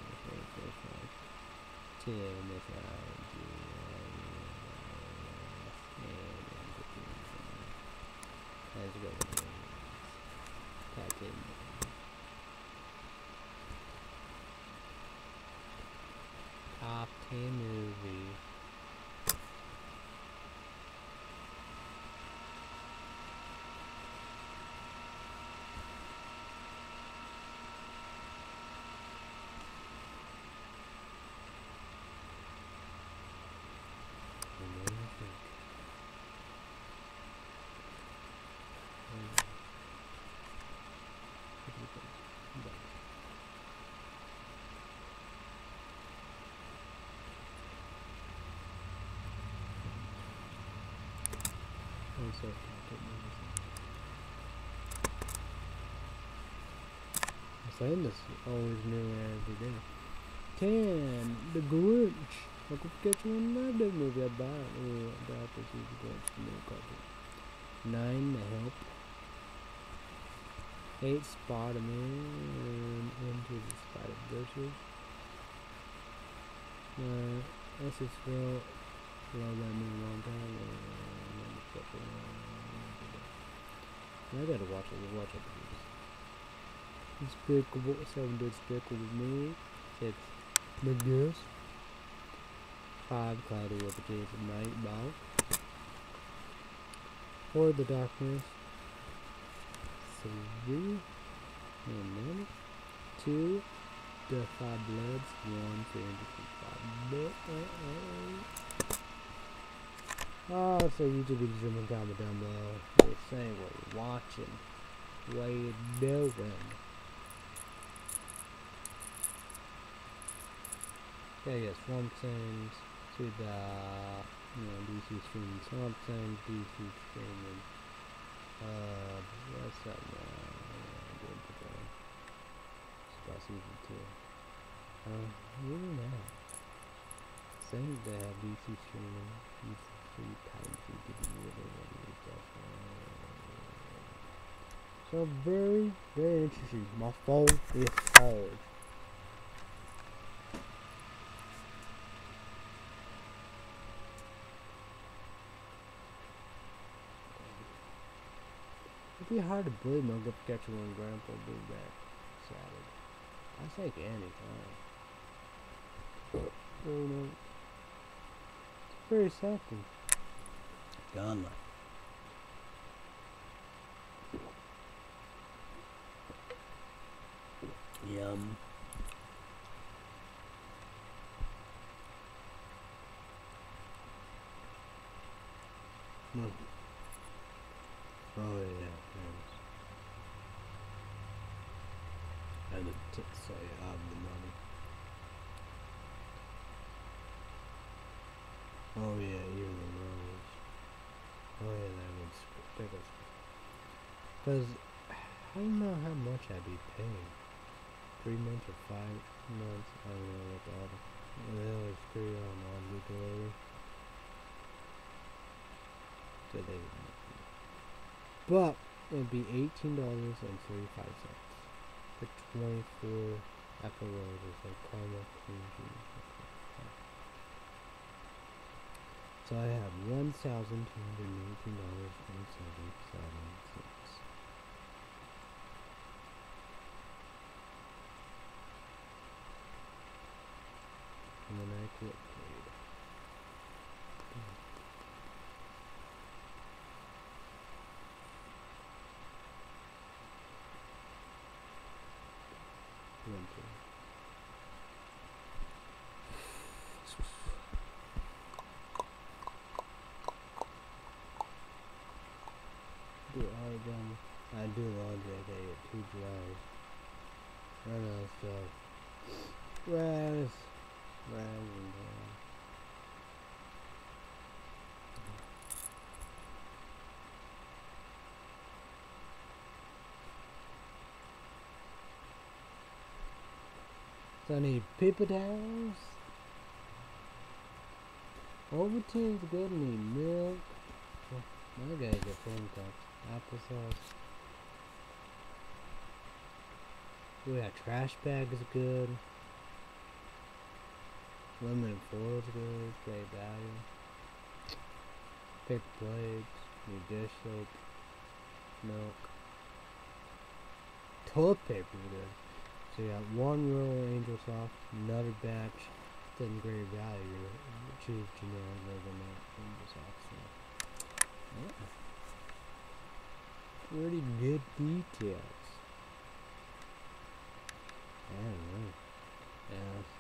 2 Mr. IG. Let's go with this. Type in. Top 10 movie. Amazing. Mm. What do you think? But- So fucking amazing. I'm saying this always new every day. Ten, The Grinch. What get you in that movie I bought. Oh, I got this is the Grinch. the Help. Eight, Spider-Man into the Spider-Verse. Nine, uh, SSL. Love that movie long time. Uh, motherfucker. I gotta watch it. Watch it. Despicable. Seven Despicable Me. Six. Goose. Five. Cloudy with a Kids of Night. Ball. Four. The Darkness. Three. And then two. The Five Bloods. One. Three five. Oh, so YouTube in the comment down below. You're saying you're watching. What you doing. Okay, yes, Swamp Things to the you know, DC streaming Things, DC streaming. Uh, what's that. It's about season two. Uh, really not. Saying they have DC streaming, So very, very interesting. My phone is hard. It'd be hard to believe no get catch one grandpa be back Saturday. I think any time. Oh (coughs) no. It's very something. Like. Yum. Mm. Oh yeah, yes. And it t- say I have the money. Oh yeah, even the rose. Oh yeah, that would sp- take us. Cause I don't know how much I'd be paying. Three months or five months. I don't know what the other. Well, it's free on laundry delivery. So they But it'd be eighteen dollars and thirty five cents for twenty four apple roses like caramel cream. So I have one thousand two hundred eighteen dollars and seventy seven cents. And then I paid. Winter. Do all of. I do laundry. I gotta get two dryers. Run out of stuff. Rags. Rags and uh, So I need paper towels. Ovaltine's good. I need milk. Oh, gotta get phone cups. Applesauce. Oh yeah, trash bag is good. Aluminum foil is good. Great value. Paper plates. New dish soap. Milk. Toilet paper is good. So you got one roll of Angel Soft, another batch, then great value, choose generic over milk Angel Soft. So. Yeah. Pretty good details. I don't know. Yeah.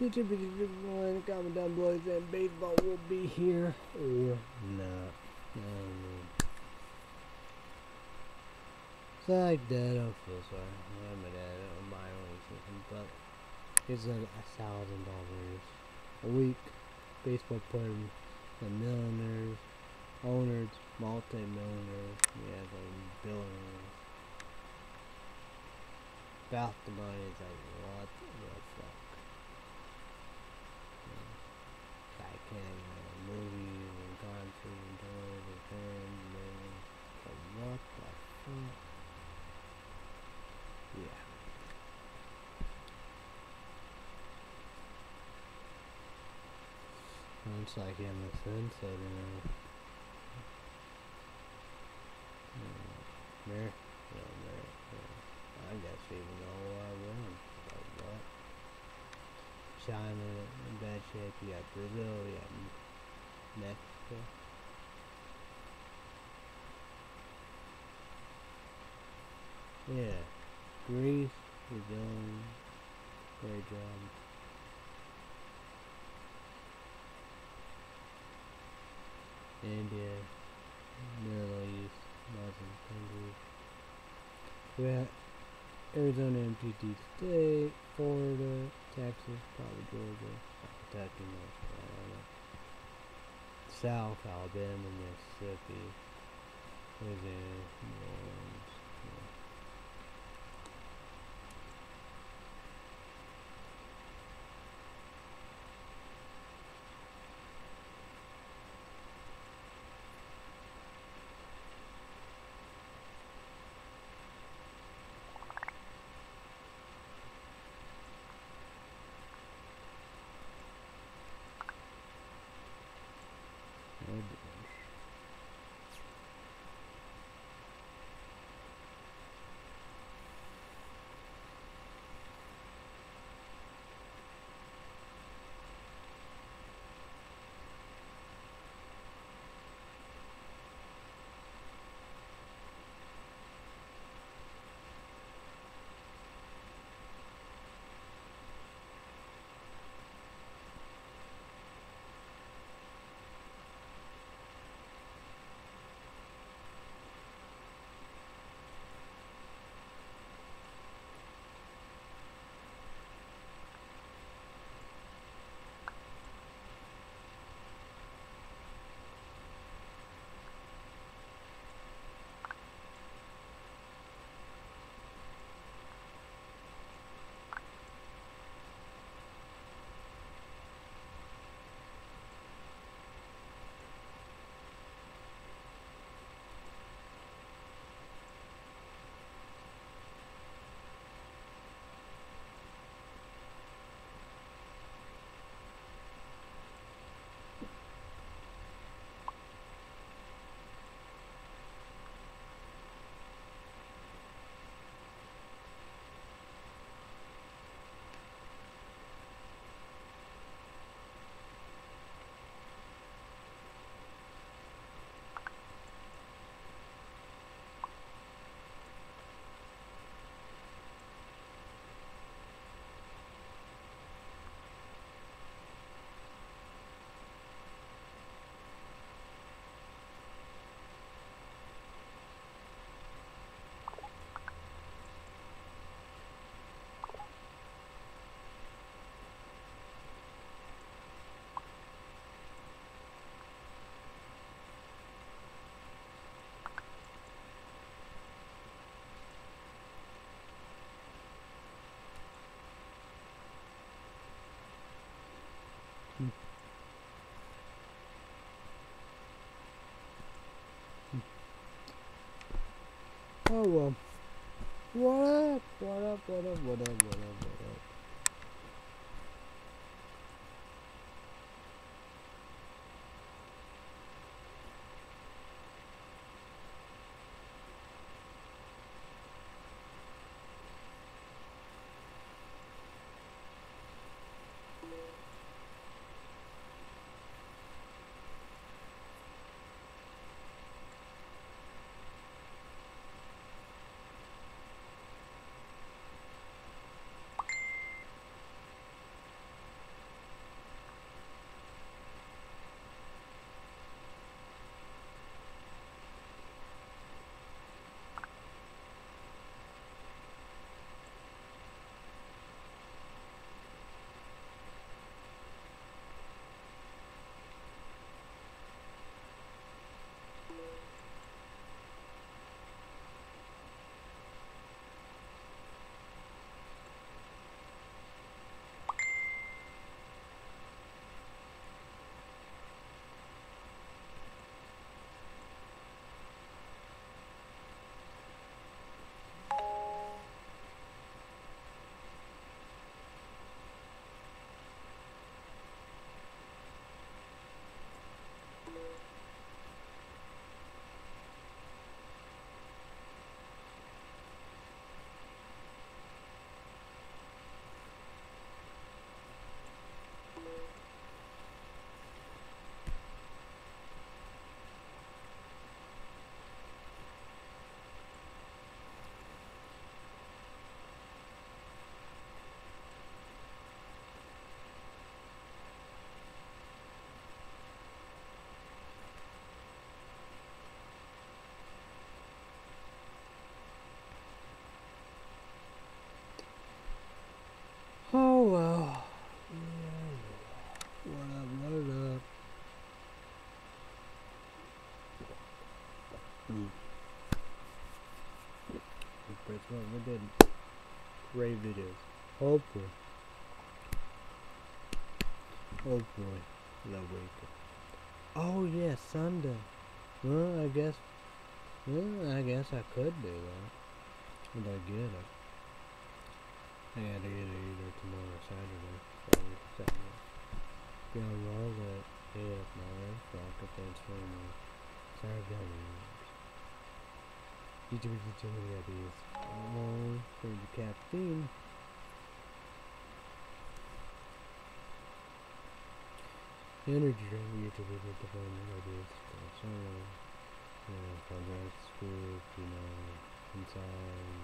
Picture, picture, picture, comment down below saying baseball will be here or not. I. So I don't feel sorry. I'm my dad, I don't buy something, but it's a thousand dollars a week. Baseball player, the millionaires, owners, multi-millionaires, yeah, the billionaires. About the money is like, what the fuck? Yeah. I can't go to and concerts and and and everything. Like, what the fuck? Yeah. It's like in the sunset, you know. Hmm. There, yeah, there, yeah. I guess even though I won. Like what? China bad. You Brazil. You got Mexico. Yeah, Greece doing great job. India, Middle East, Muslim countries. We got Arizona MTT State, Florida, Texas, probably Georgia, Kentucky, North Carolina, South Alabama, Mississippi, Louisiana, Oh well. What up? What up? What up? What up? What up? What up? Great videos. Oh, Hopefully. Hopefully. Oh, the week. Oh yeah, Sunday. Well, I guess. Well, I guess I could do that. If I get it. I gotta get it either tomorrow or Saturday. Saturday. Be on roll at 8 at night. Rocket thanks for me. Sorry, Billy. YouTube is too many ideas. More for the caffeine. Energy drink, YouTube is the phone ideas. So, you know, projects, food, you know, inside,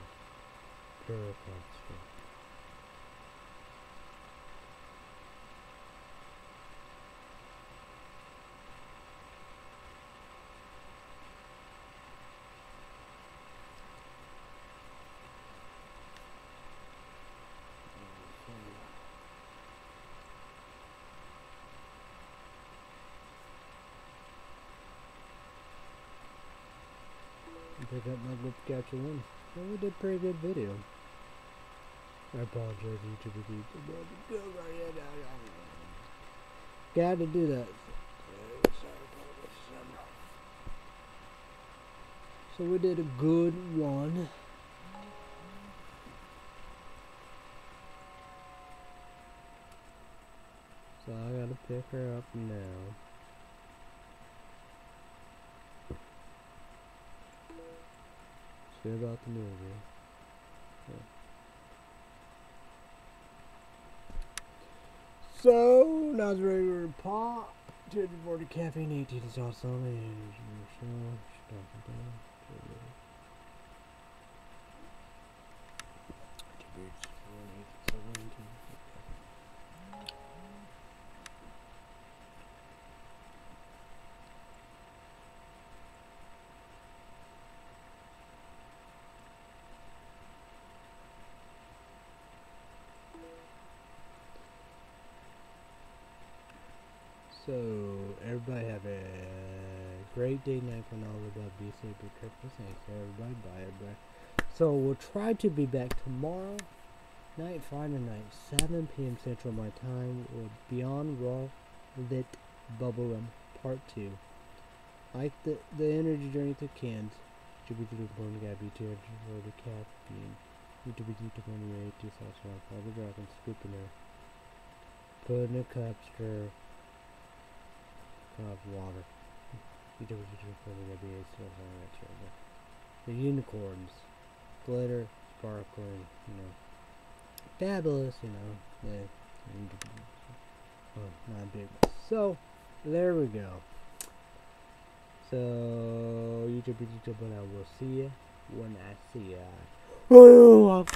pure. Pick up my lip catcher one. Well, we did a pretty good video. I apologize, YouTube. Got to do that. So we did a good one. So I gotta pick her up now. See about the movie. Yeah. So now it's ready to pop. 240 caffeine, 18 is also So everybody have a day, night for all about be safe, be careful, thanks everybody, bye everybody. So we'll try to be back tomorrow night, Friday night, 7 p.m. Central my time, or Beyond Raw Lit Bubble Bubblegum Part 2. Like the, the energy drink to cans. To Bone Gabby to the caffeine. Distributed to Bone Ray to sauce off all the drop and scoop in there. Put in a cup, stir. Of water. That. The unicorns. Glitter, sparkling, you know. Fabulous, you know. Yeah. Well, not big. So, there we go. So, YouTube, YouTube, and I will see you when I see ya. (laughs) Oh,